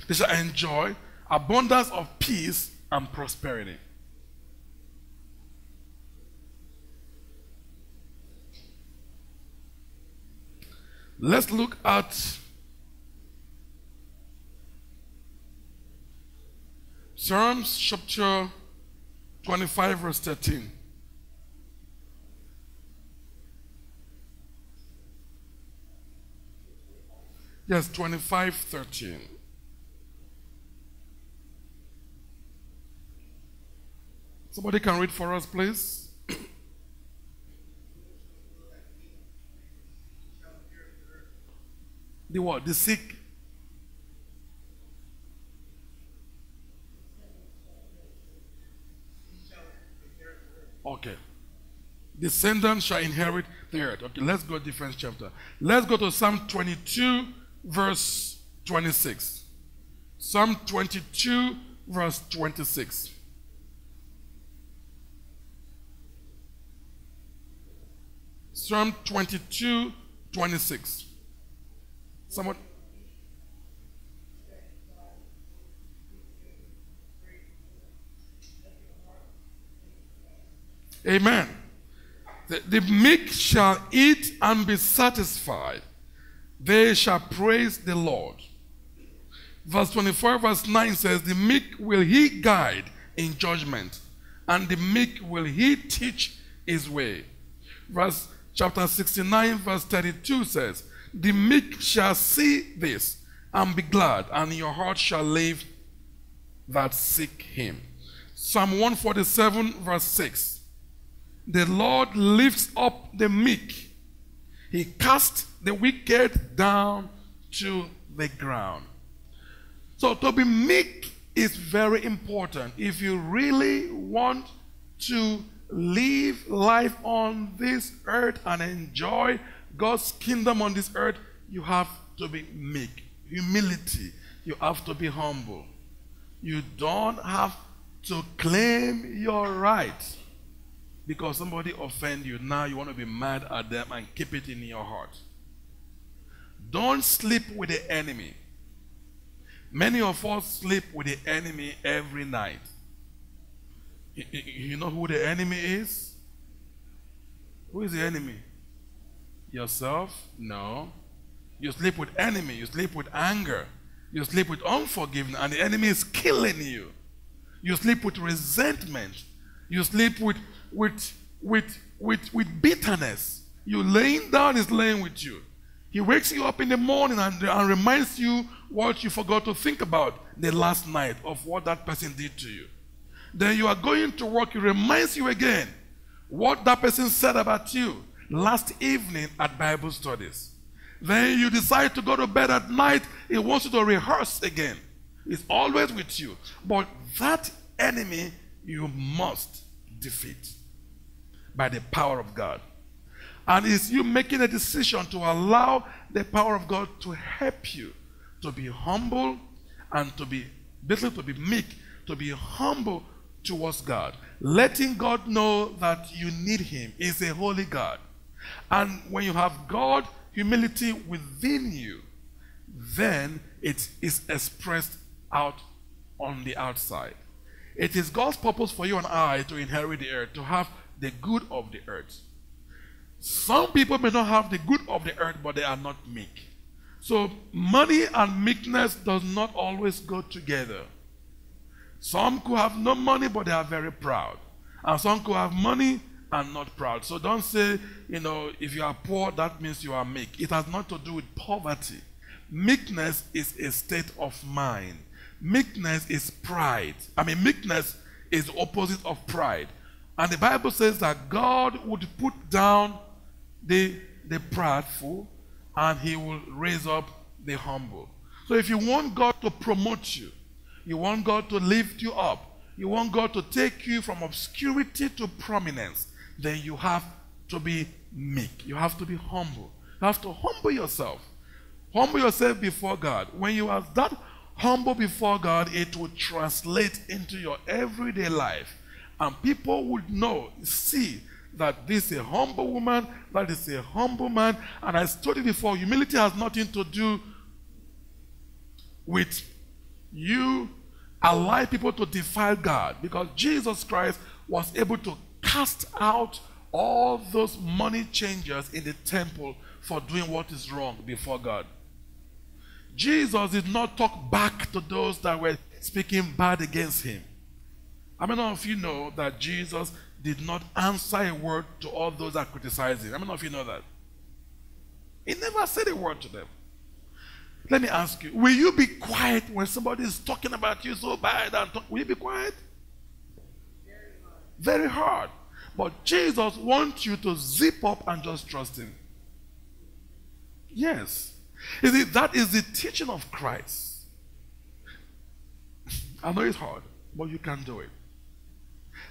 They shall enjoy abundance of peace and prosperity. Let's look at Psalms chapter 25, verse 13. Yes, 25, 13. Somebody can read for us, please. The what? The sick. Okay. Descendants shall inherit the earth. Okay, let's go to different chapter. Let's go to Psalm 22, verse 26. Psalm 22, verse 26. Psalm 22, 26. Someone. Amen. The, the meek shall eat and be satisfied. They shall praise the Lord. Verse 24, verse 9 says, The meek will he guide in judgment, and the meek will he teach his way. Verse chapter 69, verse 32 says, The meek shall see this and be glad, and your heart shall live that seek him. Psalm 147, verse 6. The Lord lifts up the meek, he casts the wicked down to the ground. So to be meek is very important if you really want to live life on this earth and enjoy God's kingdom on this earth, you have to be meek. Humility. You have to be humble. You don't have to claim your right because somebody offend you. Now you want to be mad at them and keep it in your heart. Don't sleep with the enemy. Many of us sleep with the enemy every night. You know who the enemy is? Who is the enemy? Yourself? No. You sleep with enemy. You sleep with anger. You sleep with unforgiveness, and the enemy is killing you. You sleep with resentment. You sleep with with with with with bitterness. You laying down is laying with you. He wakes you up in the morning and, and reminds you what you forgot to think about the last night of what that person did to you. Then you are going to work, he reminds you again what that person said about you last evening at Bible studies. Then you decide to go to bed at night, he wants you to rehearse again. It's always with you. But that enemy you must defeat by the power of God. And it's you making a decision to allow the power of God to help you to be humble and to be basically to be meek, to be humble towards God, letting God know that you need Him is a holy God. And when you have God, humility within you, then it is expressed out on the outside. It is God's purpose for you and I to inherit the earth, to have the good of the earth. Some people may not have the good of the earth, but they are not meek. So money and meekness does not always go together. Some could have no money, but they are very proud. And some could have money and not proud. So don't say, you know, if you are poor, that means you are meek. It has not to do with poverty. Meekness is a state of mind. Meekness is pride. I mean, meekness is the opposite of pride. And the Bible says that God would put down the, the prideful and he will raise up the humble. So if you want God to promote you, you want God to lift you up, you want God to take you from obscurity to prominence, then you have to be meek. You have to be humble. You have to humble yourself. Humble yourself before God. When you are that humble before God, it will translate into your everyday life. And people would know, see that this is a humble woman, that is a humble man. And I studied before, humility has nothing to do with you allow people to defile God because Jesus Christ was able to cast out all those money changers in the temple for doing what is wrong before God. Jesus did not talk back to those that were speaking bad against him. How many of you know that Jesus did not answer a word to all those that criticized him? How many of you know that? He never said a word to them. Let me ask you, will you be quiet when somebody is talking about you so bad and talk, will you be quiet? Very hard. But Jesus wants you to zip up and just trust him. Yes. You see, that is the teaching of Christ. I know it's hard, but you can do it.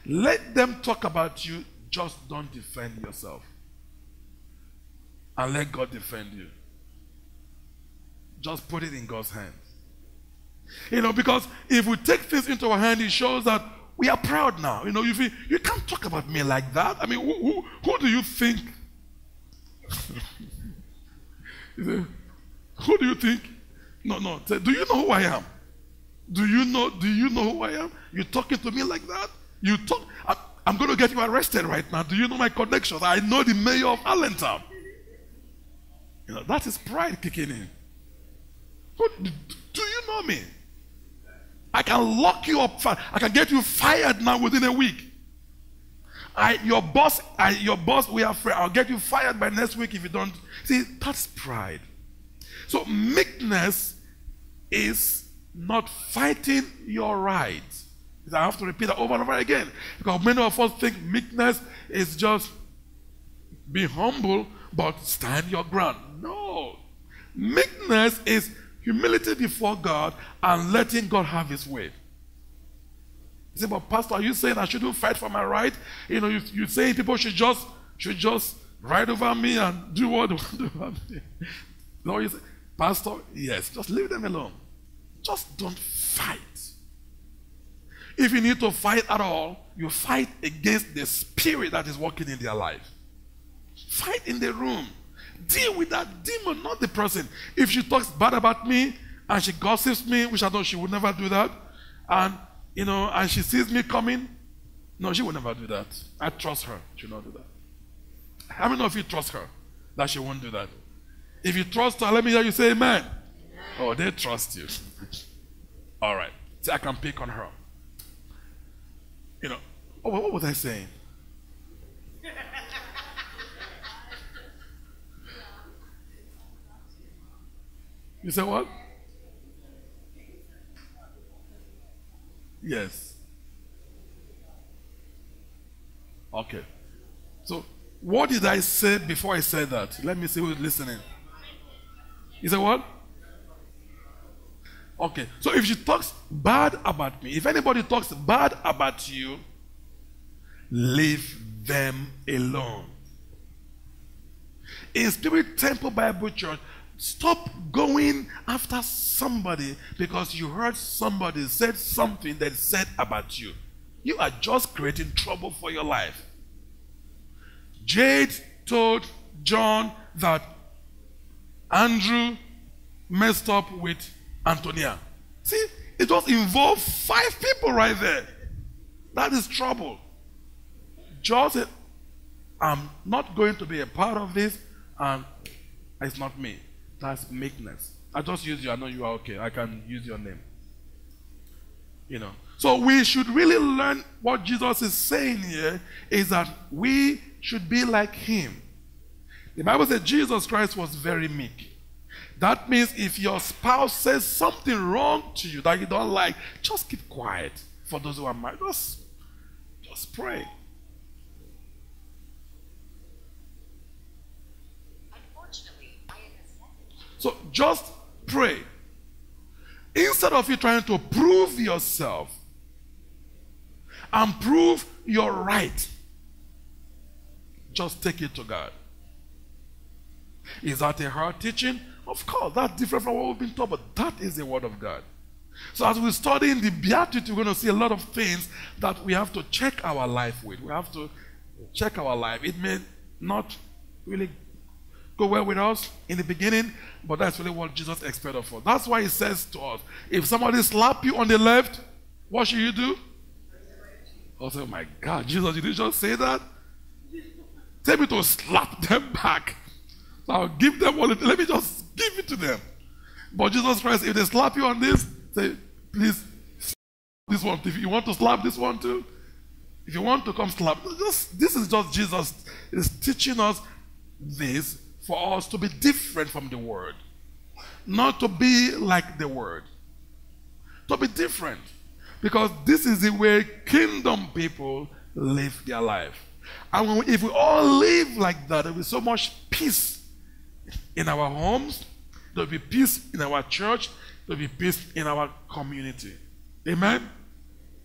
Let them talk about you, just don't defend yourself. And let God defend you. Just put it in God's hands. You know, because if we take things into our hand, it shows that we are proud now. You know, you, feel, you can't talk about me like that. I mean, who, who, who do you think? who do you think? No, no. Do you know who I am? Do you know? Do you know who I am? You talking to me like that? You talk. I, I'm going to get you arrested right now. Do you know my connections? I know the mayor of Allentown. You know, that is pride kicking in. Do you know me? Can lock you up. I can get you fired now within a week. I, your boss, I, your boss, we are afraid. I'll get you fired by next week if you don't. See, that's pride. So meekness is not fighting your rights. I have to repeat that over and over again because many of us think meekness is just be humble but stand your ground. No, meekness is humility before God and letting God have his way. You say, but Pastor, are you saying I shouldn't fight for my right? You know, you, you saying people should just should just ride over me and do what they want to over me. No, you say, Pastor, yes, just leave them alone. Just don't fight. If you need to fight at all, you fight against the spirit that is working in their life. Fight in the room. Deal with that demon, not the person. If she talks bad about me and she gossips me, which I know she would never do that, and you know, and she sees me coming, no, she will never do that. I trust her. She will not do that. How many of you trust her that she won't do that? If you trust her, let me hear you say amen. Oh, they trust you. All right. See, I can pick on her. You know, oh, what was I saying? You say what? Yes. Okay. So, what did I say before I said that? Let me see who's listening. You say what? Okay. So, if she talks bad about me, if anybody talks bad about you, leave them alone. In Spirit Temple Bible Church, Stop going after somebody because you heard somebody said something that said about you. You are just creating trouble for your life. Jade told John that Andrew messed up with Antonia. See, it was involved five people right there. That is trouble. John said, I'm not going to be a part of this, and it's not me. That's meekness. I just use you. I know you are okay. I can use your name. You know. So we should really learn what Jesus is saying here is that we should be like him. The Bible says Jesus Christ was very meek. That means if your spouse says something wrong to you that you don't like, just keep quiet. For those who are married, just, just pray. So just pray. instead of you trying to prove yourself and prove your right, just take it to God. Is that a hard teaching? Of course, that's different from what we've been taught, but that is the Word of God. So, as we study in the Beatitude, we're going to see a lot of things that we have to check our life with. We have to check our life. It may not really go well with us in the beginning, but that's really what Jesus expected of us. That's why he says to us, if somebody slap you on the left, what should you do? Say, oh my God, Jesus, did you just say that? Tell me to slap them back. I'll give them all. Let me just give it to them. But Jesus Christ, if they slap you on this, say, please, this one. If you want to slap this one too, if you want to come slap, just this is just Jesus is teaching us this for us to be different from the world, not to be like the world, to be different, because this is the way kingdom people live their life. And if we all live like that, there will be so much peace in our homes, there will be peace in our church, there will be peace in our community. Amen?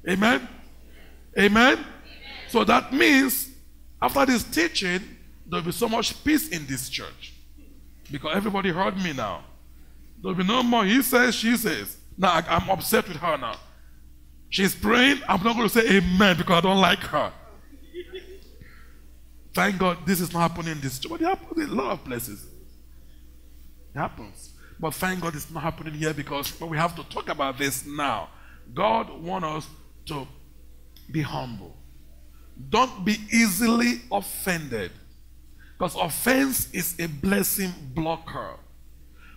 Amen? Amen? Amen? So that means after this teaching, there will be so much peace in this church. Because everybody heard me now. There will be no more he says, she says. Now I'm upset with her now. She's praying. I'm not going to say amen because I don't like her. Thank God this is not happening in this church. But it happens in a lot of places. It happens. But thank God it's not happening here because we have to talk about this now. God wants us to be humble. Don't be easily offended. Because offense is a blessing blocker.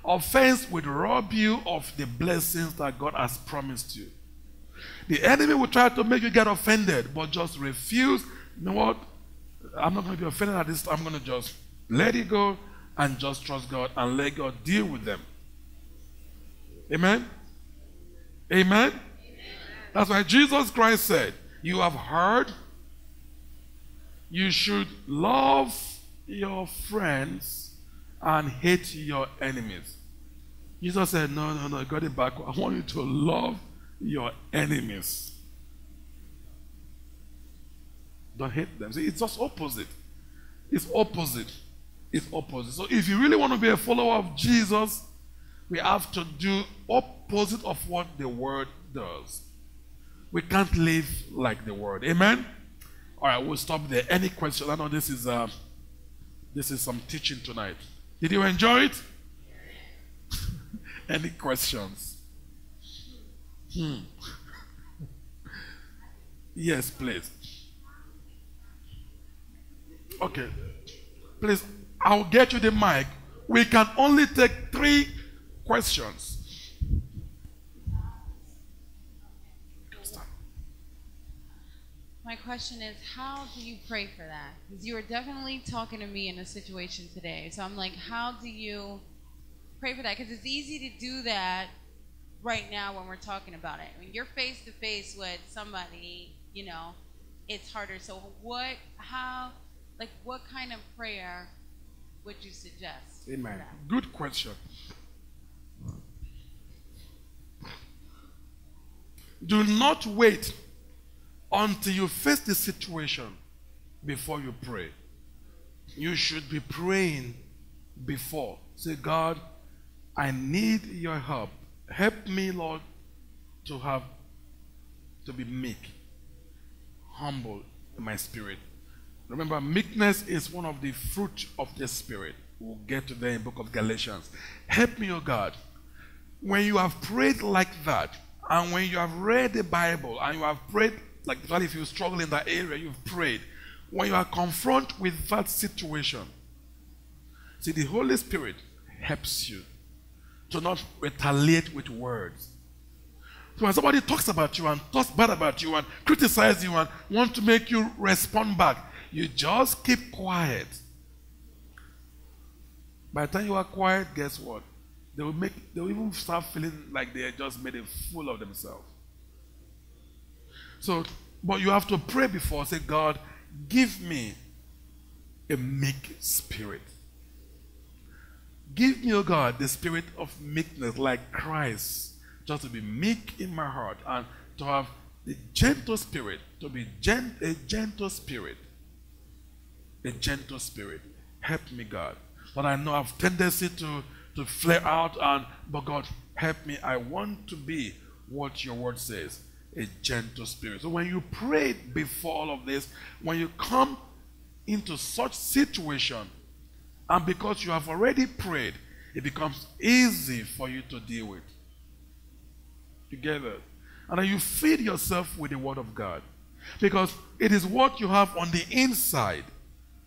Offense will rob you of the blessings that God has promised you. The enemy will try to make you get offended, but just refuse. You know what? I'm not going to be offended at this. I'm going to just let it go and just trust God and let God deal with them. Amen? Amen? Amen. That's why Jesus Christ said, You have heard, you should love your friends and hate your enemies. Jesus said, No, no, no, got it back. I want you to love your enemies. Don't hate them. See, it's just opposite. It's opposite. It's opposite. So if you really want to be a follower of Jesus, we have to do opposite of what the word does. We can't live like the word. Amen. All right, we'll stop there. Any questions? I know this is uh, this is some teaching tonight. Did you enjoy it? Any questions? Hmm. yes, please. Okay. Please, I'll get you the mic. We can only take three questions. My question is, how do you pray for that? Because you were definitely talking to me in a situation today. So I'm like, how do you pray for that? Because it's easy to do that right now when we're talking about it. When you're face to face with somebody, you know, it's harder. So what, how, like, what kind of prayer would you suggest? Amen. Good question. Do not wait until you face the situation before you pray. You should be praying before. Say, God, I need your help. Help me, Lord, to have to be meek, humble in my spirit. Remember, meekness is one of the fruit of the spirit. We'll get to that in the book of Galatians. Help me, O oh God. When you have prayed like that, and when you have read the Bible and you have prayed, like if you struggle in that area, you've prayed. When you are confronted with that situation, see, the Holy Spirit helps you to not retaliate with words. So when somebody talks about you and talks bad about you and criticizes you and want to make you respond back, you just keep quiet. By the time you are quiet, guess what? They will make they will even start feeling like they just made a fool of themselves. So, but you have to pray before, say, God, give me a meek spirit. Give me, O oh God, the spirit of meekness like Christ just to be meek in my heart and to have the gentle spirit, to be gen- a gentle spirit. A gentle spirit. Help me, God. But I know I have tendency to, to flare out and but God help me. I want to be what your word says. A gentle spirit. So when you pray before all of this, when you come into such situation, and because you have already prayed, it becomes easy for you to deal with. Together. And then you feed yourself with the Word of God. Because it is what you have on the inside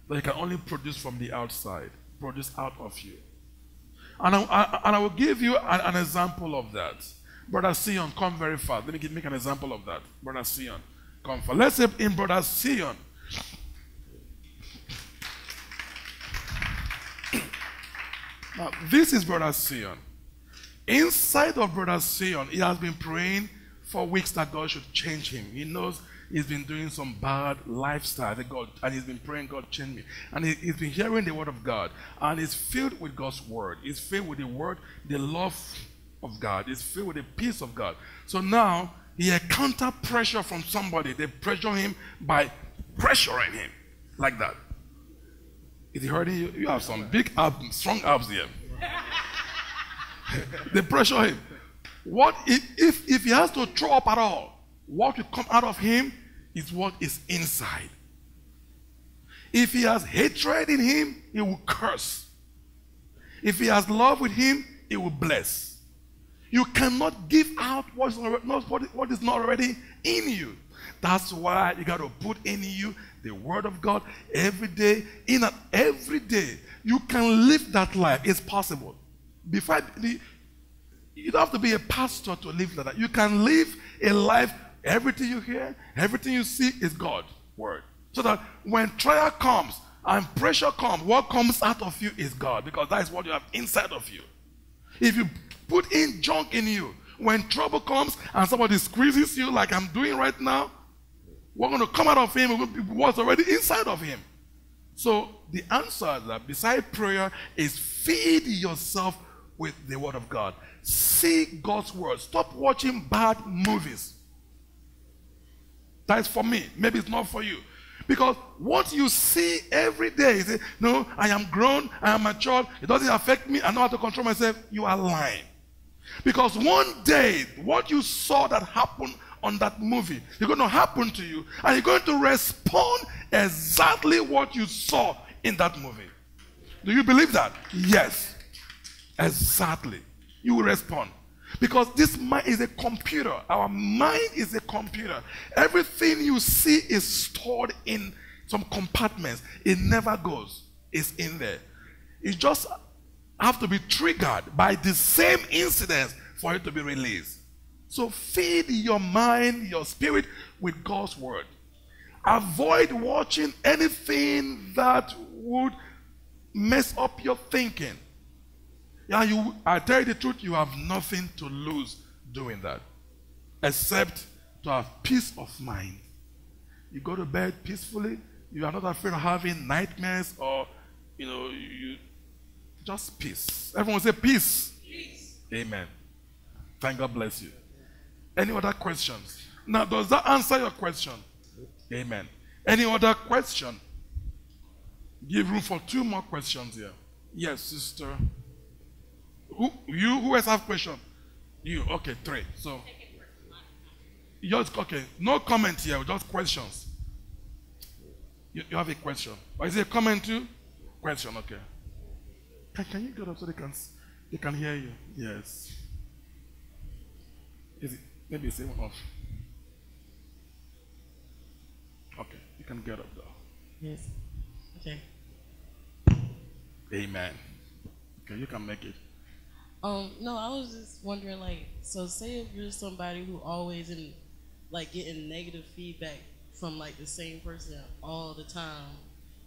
that you can only produce from the outside, produce out of you. And I, I and I will give you an, an, example of that. Brother Sion, come very fast. Let me make an example of that. Brother Sion, come fast. Let's say in Brother Sion, Now, this is Brother Sion. Inside of Brother Sion, he has been praying for weeks that God should change him. He knows he's been doing some bad lifestyle that God, and he's been praying, God change me. And he, has been hearing the word of God, and he's filled with God's word. He's filled with the word, the love of God. He's filled with the peace of God. So now he encounter pressure from somebody. They pressure him by pressuring him like that. Is he hurting you? You have some big abs, strong abs here. they pressure him. What if, if, if he has to throw up at all? What will come out of him is what is inside. If he has hatred in him, he will curse. If he has love with him, he will bless. You cannot give out what is not, what is not already in you. That's why you got to put in you the Word of God every day, in and every day. You can live that life. It's possible. Before the, you don't have to be a pastor to live like that. You can live a life. Everything you hear, everything you see is God's word. So that when trial comes and pressure comes, what comes out of you is God, because that is what you have inside of you. If you put in junk in you, when trouble comes and somebody squeezes you like I'm doing right now, we're going to come out of him what's already inside of him. So the answer that beside prayer is feed yourself with the word of God. See God's word. Stop watching bad movies. That is for me. Maybe it's not for you. Because what you see every day, you say, No, I am grown, I am mature, it doesn't affect me, I know how to control myself. You are lying. Because one day, what you saw that happened on that movie. It's going to happen to you, and you're going to respond exactly what you saw in that movie. Do you believe that? Yes. Exactly. You will respond. Because this mind is a computer. Our mind is a computer. Everything you see is stored in some compartments. It never goes. It's in there. It's just have to be triggered by the same incidents for it to be released. So feed your mind, your spirit with God's word. Avoid watching anything that would mess up your thinking. Yeah, you I tell you the truth, you have nothing to lose doing that. Except to have peace of mind. You go to bed peacefully, you are not afraid of having nightmares or you know, you just peace. Everyone say peace. peace. Amen. Thank God bless you. Any other questions? Now, does that answer your question? Amen. Any other question? Give room for two more questions here. Yes, sister. Who you who else have question? You okay, three. So just okay. No comment here, just questions. You, you have a question. Or is it a comment too? Question, okay. Can, can you get up so they can they can hear you? Yes. Is it Maybe say one off. Okay, you can get up though. Yes. Okay. Amen. Okay, you can make it. Um, no, I was just wondering, like, so say if you're somebody who always in, like, getting negative feedback from like the same person all the time,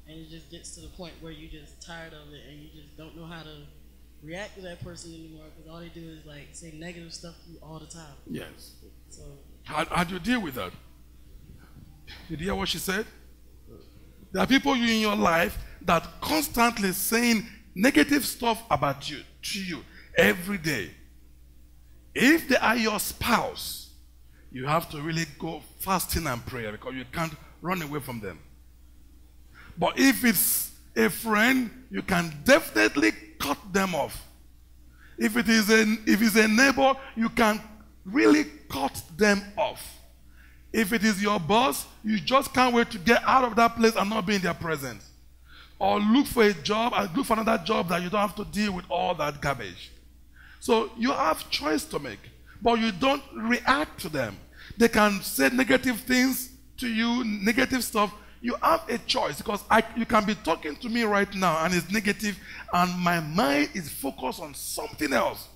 and it just gets to the point where you just tired of it and you just don't know how to react to that person anymore because all they do is like say negative stuff to you all the time. Yes. So how, how do you deal with that? Did you hear what she said? There are people in your life that constantly saying negative stuff about you to you every day. If they are your spouse, you have to really go fasting and prayer because you can't run away from them. But if it's a friend, you can definitely cut them off. If it is a, if it's a neighbor, you can really cut them off. If it is your boss, you just can't wait to get out of that place and not be in their presence. Or look for a job and look for another job that you don't have to deal with all that garbage. So you have choice to make, but you don't react to them. They can say negative things to you, negative stuff. You have a choice because I, you can be talking to me right now and it's negative, and my mind is focused on something else.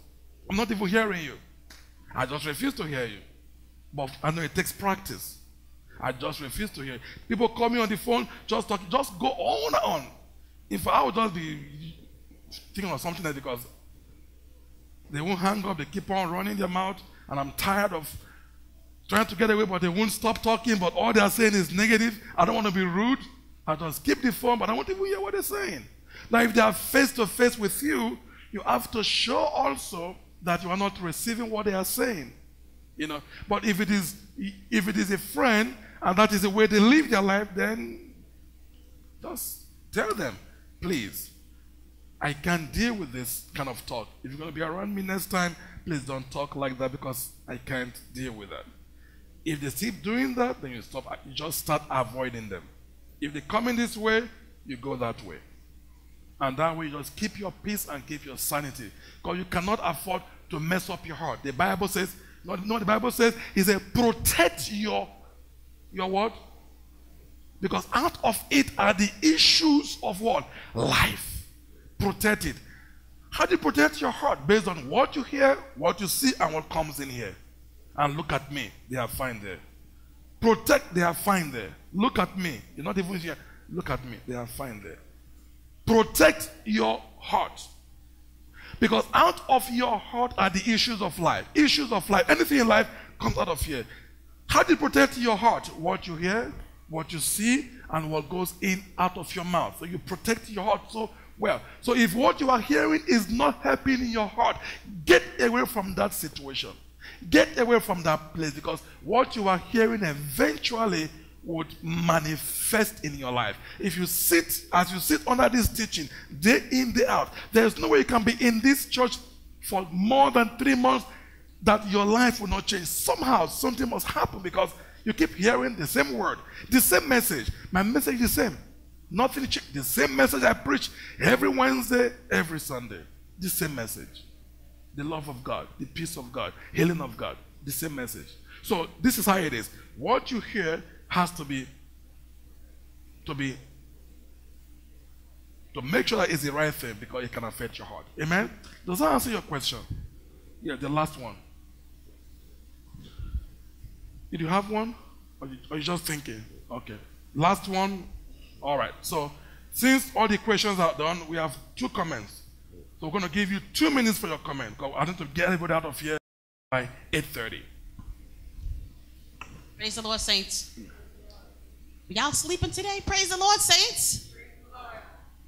I'm not even hearing you. I just refuse to hear you. But I know it takes practice. I just refuse to hear. People call me on the phone, just talk, just go on and on. If I would just be thinking of something else because they won't hang up, they keep on running their mouth, and I'm tired of trying to get away, but they won't stop talking, but all they are saying is negative. I don't want to be rude. I just keep the phone, but I want to hear what they're saying. Now, if they are face to face with you, you have to show also that you are not receiving what they are saying. You know, but if it is if it is a friend and that is the way they live their life, then just tell them, please, I can't deal with this kind of talk. If you're going to be around me next time, please don't talk like that because I can't deal with that. If they keep doing that, then you stop. You just start avoiding them. If they come in this way, you go that way. And that way, you just keep your peace and keep your sanity. Because you cannot afford to mess up your heart. The Bible says, no, no the Bible says, He said, protect your, your what? Because out of it are the issues of what? Life. Protect it. How do you protect your heart? Based on what you hear, what you see, and what comes in here. And look at me. They are fine there. Protect, they are fine there. Look at me. You're not even here. Look at me. They are fine there. Protect your heart. Because out of your heart are the issues of life. Issues of life. Anything in life comes out of here. How do you protect your heart? What you hear, what you see, and what goes in out of your mouth. So you protect your heart so well. So if what you are hearing is not helping in your heart, get away from that situation. Get away from that place because what you are hearing eventually would manifest in your life. If you sit, as you sit under this teaching, day in, day out, there's no way you can be in this church for more than three months that your life will not change. Somehow, something must happen because you keep hearing the same word, the same message. My message is the same. Nothing changed. The same message I preach every Wednesday, every Sunday. The same message. The love of God, the peace of God, healing of God. The same message. So this is how it is. What you hear has to be to be to make sure that it's the right thing because it can affect your heart. Amen? Does that answer your question? Yeah, the last one. Did you have one? Or you, are you just thinking? Okay. Last one. All right. So, since all the questions are done, we have two comments. So we're going to give you two minutes for your comment. I need to get everybody out of here by 8.30. Praise the Lord, saints. Y'all sleeping today? Praise the Lord, saints.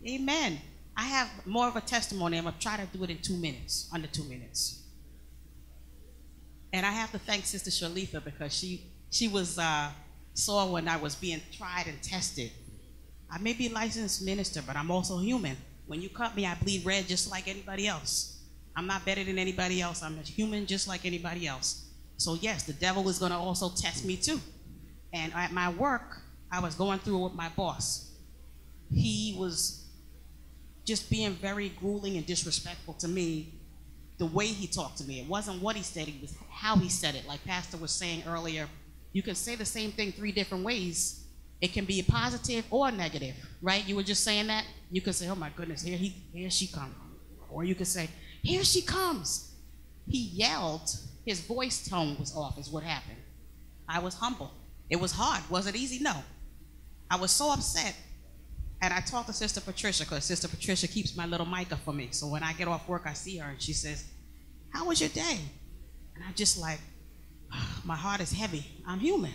Amen. I have more of a testimony. I'm going to try to do it in two minutes, under two minutes. And I have to thank Sister Shalitha because she, she was, uh, saw when I was being tried and tested. I may be a licensed minister, but I'm also human. When you cut me, I bleed red just like anybody else. I'm not better than anybody else. I'm a human just like anybody else. So, yes, the devil is going to also test me too. And at my work, I was going through with my boss. He was just being very grueling and disrespectful to me the way he talked to me. It wasn't what he said, it was how he said it. Like Pastor was saying earlier, you can say the same thing three different ways. It can be positive or negative, right? You were just saying that. You could say, "Oh my goodness, here he, here she comes," or you could say, "Here she comes." He yelled. His voice tone was off. Is what happened. I was humble. It was hard. Was it easy? No. I was so upset. And I talked to Sister Patricia because Sister Patricia keeps my little Micah for me. So when I get off work, I see her and she says, How was your day? And I just like, oh, my heart is heavy. I'm human.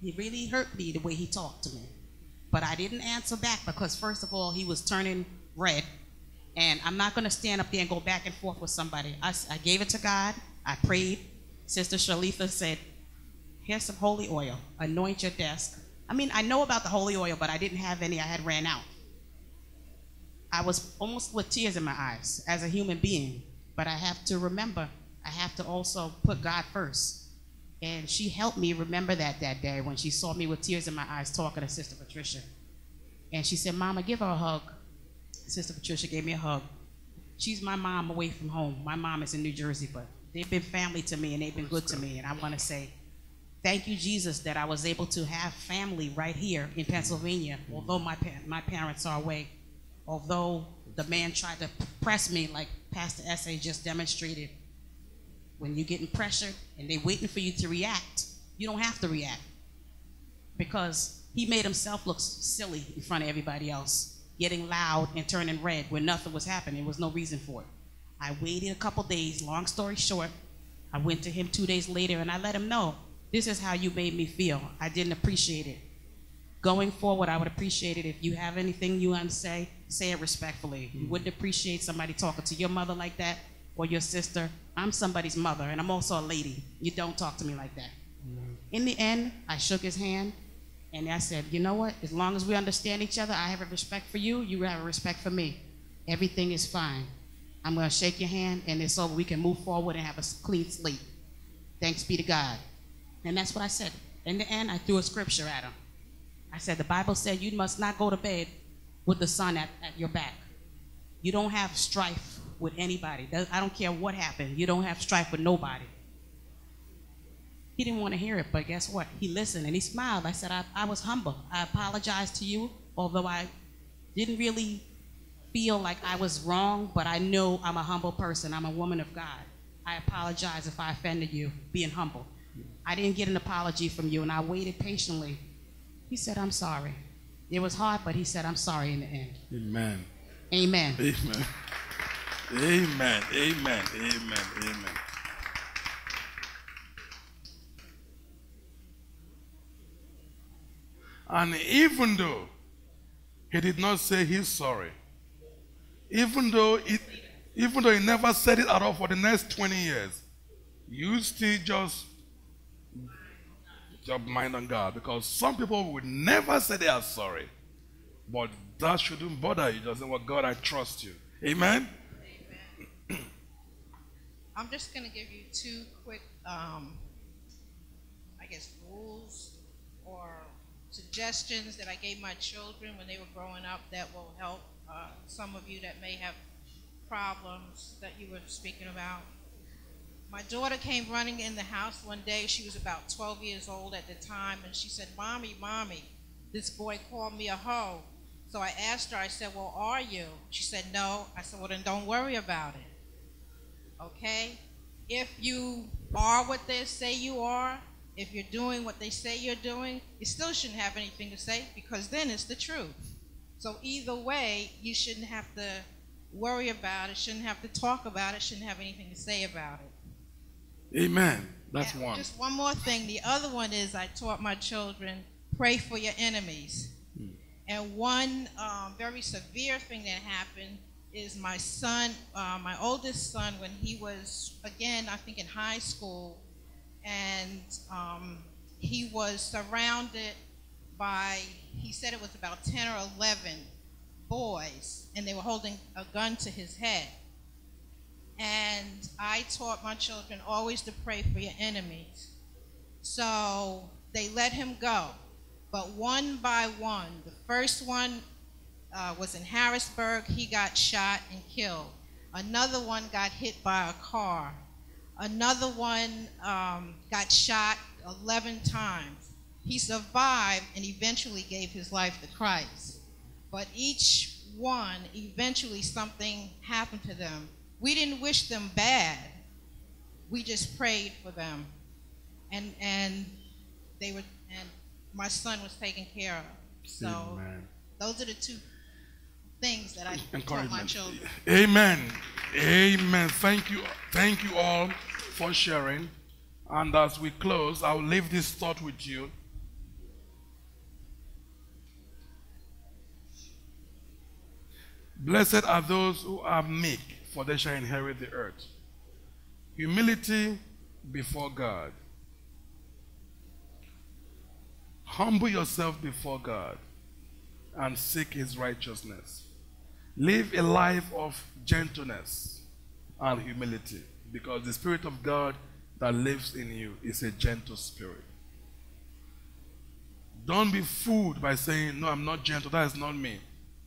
He really hurt me the way he talked to me. But I didn't answer back because, first of all, he was turning red. And I'm not going to stand up there and go back and forth with somebody. I, I gave it to God. I prayed. Sister Shalitha said, Here's some holy oil. Anoint your desk. I mean, I know about the holy oil, but I didn't have any. I had ran out. I was almost with tears in my eyes as a human being, but I have to remember, I have to also put God first. And she helped me remember that that day when she saw me with tears in my eyes talking to Sister Patricia. And she said, Mama, give her a hug. Sister Patricia gave me a hug. She's my mom away from home. My mom is in New Jersey, but they've been family to me and they've been good to me. And I want to say, thank you, Jesus, that I was able to have family right here in Pennsylvania, although my, pa- my parents are away. Although the man tried to press me, like Pastor Ese just demonstrated, when you're getting pressured and they're waiting for you to react, you don't have to react because he made himself look silly in front of everybody else, getting loud and turning red when nothing was happening. There was no reason for it. I waited a couple days. Long story short, I went to him two days later and I let him know this is how you made me feel. I didn't appreciate it. Going forward, I would appreciate it if you have anything you want to say, say it respectfully. You mm-hmm. wouldn't appreciate somebody talking to your mother like that or your sister. I'm somebody's mother and I'm also a lady. You don't talk to me like that. In the end, I shook his hand and I said, you know what? As long as we understand each other, I have a respect for you, you have a respect for me. Everything is fine. I'm going to shake your hand and it's over. We can move forward and have a clean slate. Thanks be to God. And that's what I said. In the end, I threw a scripture at him. I said, the Bible said you must not go to bed with the sun at, at your back. You don't have strife with anybody. I don't care what happened. You don't have strife with nobody. He didn't want to hear it, but guess what? He listened and he smiled. I said, I, I was humble. I apologized to you, although I didn't really feel like I was wrong, but I know I'm a humble person. I'm a woman of God. I apologize if I offended you, being humble. I didn't get an apology from you, and I waited patiently. He said, I'm sorry. It was hard, but he said, I'm sorry in the end. Amen. Amen. Amen. Amen. Amen. Amen. Amen. And even though he did not say he's sorry, even though it, even though he never said it at all for the next 20 years, you still just your mind on God because some people would never say they are sorry. But that shouldn't bother you. Just say, well, God, I trust you. Amen? I'm just going to give you two quick, um, I guess, rules or suggestions that I gave my children when they were growing up that will help uh, some of you that may have problems that you were speaking about. My daughter came running in the house one day. She was about 12 years old at the time, and she said, Mommy, Mommy, this boy called me a hoe. So I asked her, I said, Well, are you? She said, No. I said, Well, then don't worry about it. Okay? If you are what they say you are, if you're doing what they say you're doing, you still shouldn't have anything to say because then it's the truth. So either way, you shouldn't have to worry about it, shouldn't have to talk about it, shouldn't have anything to say about it. Amen. That's And one. Just one more thing. The other one is I taught my children pray for your enemies. And one um, very severe thing that happened is my son, uh, my oldest son, when he was again, I think in high school, and um, he was surrounded by, he said it was about 10 or 11 boys, and they were holding a gun to his head. And I taught my children always to pray for your enemies. So they let him go. But one by one, the first one uh, was in Harrisburg. He got shot and killed. Another one got hit by a car. Another one um, got shot 11 times. He survived and eventually gave his life to Christ. But each one, eventually something happened to them. We didn't wish them bad. We just prayed for them. And, and they were, and my son was taken care of. So Amen. those are the two things that I taught my children. Amen. Amen. Thank you. Thank you all for sharing. And as we close, I'll leave this thought with you. Blessed are those who are meek, for they shall inherit the earth. Humility before God. Humble yourself before God and seek His righteousness. Live a life of gentleness and humility because the Spirit of God that lives in you is a gentle spirit. Don't be fooled by saying, No, I'm not gentle. That is not me.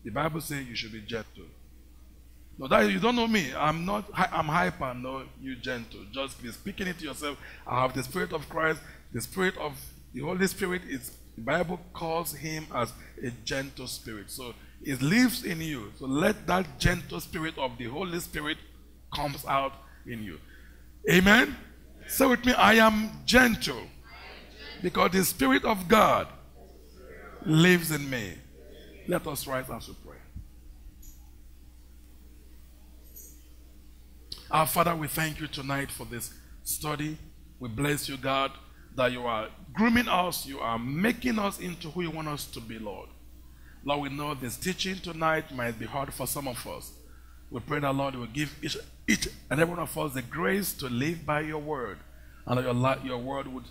The Bible says you should be gentle. No, that you don't know me. I'm not. I'm hyper. No, you gentle. Just be speaking it to yourself. I have the Spirit of Christ. The Spirit of the Holy Spirit is. The Bible calls him as a gentle spirit. So it lives in you. So let that gentle spirit of the Holy Spirit comes out in you. Amen. Say with me, I am gentle because the Spirit of God lives in me. Let us rise as we pray. Our Father, we thank you tonight for this study. We bless you, God, that you are grooming us, you are making us into who you want us to be, Lord. Lord, we know this teaching tonight might be hard for some of us. We pray that, Lord, will give each, each and every one of us the grace to live by your word, and that your, your word would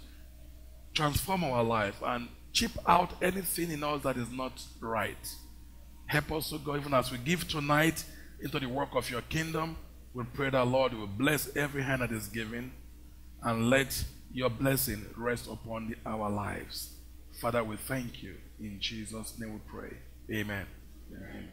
transform our life and chip out anything in us that is not right. Help us, O God, even as we give tonight into the work of your kingdom. We pray that, Lord, will bless every hand that is given and let your blessing rest upon the, our lives. Father, we thank you. In Jesus' name we pray. Amen. Amen.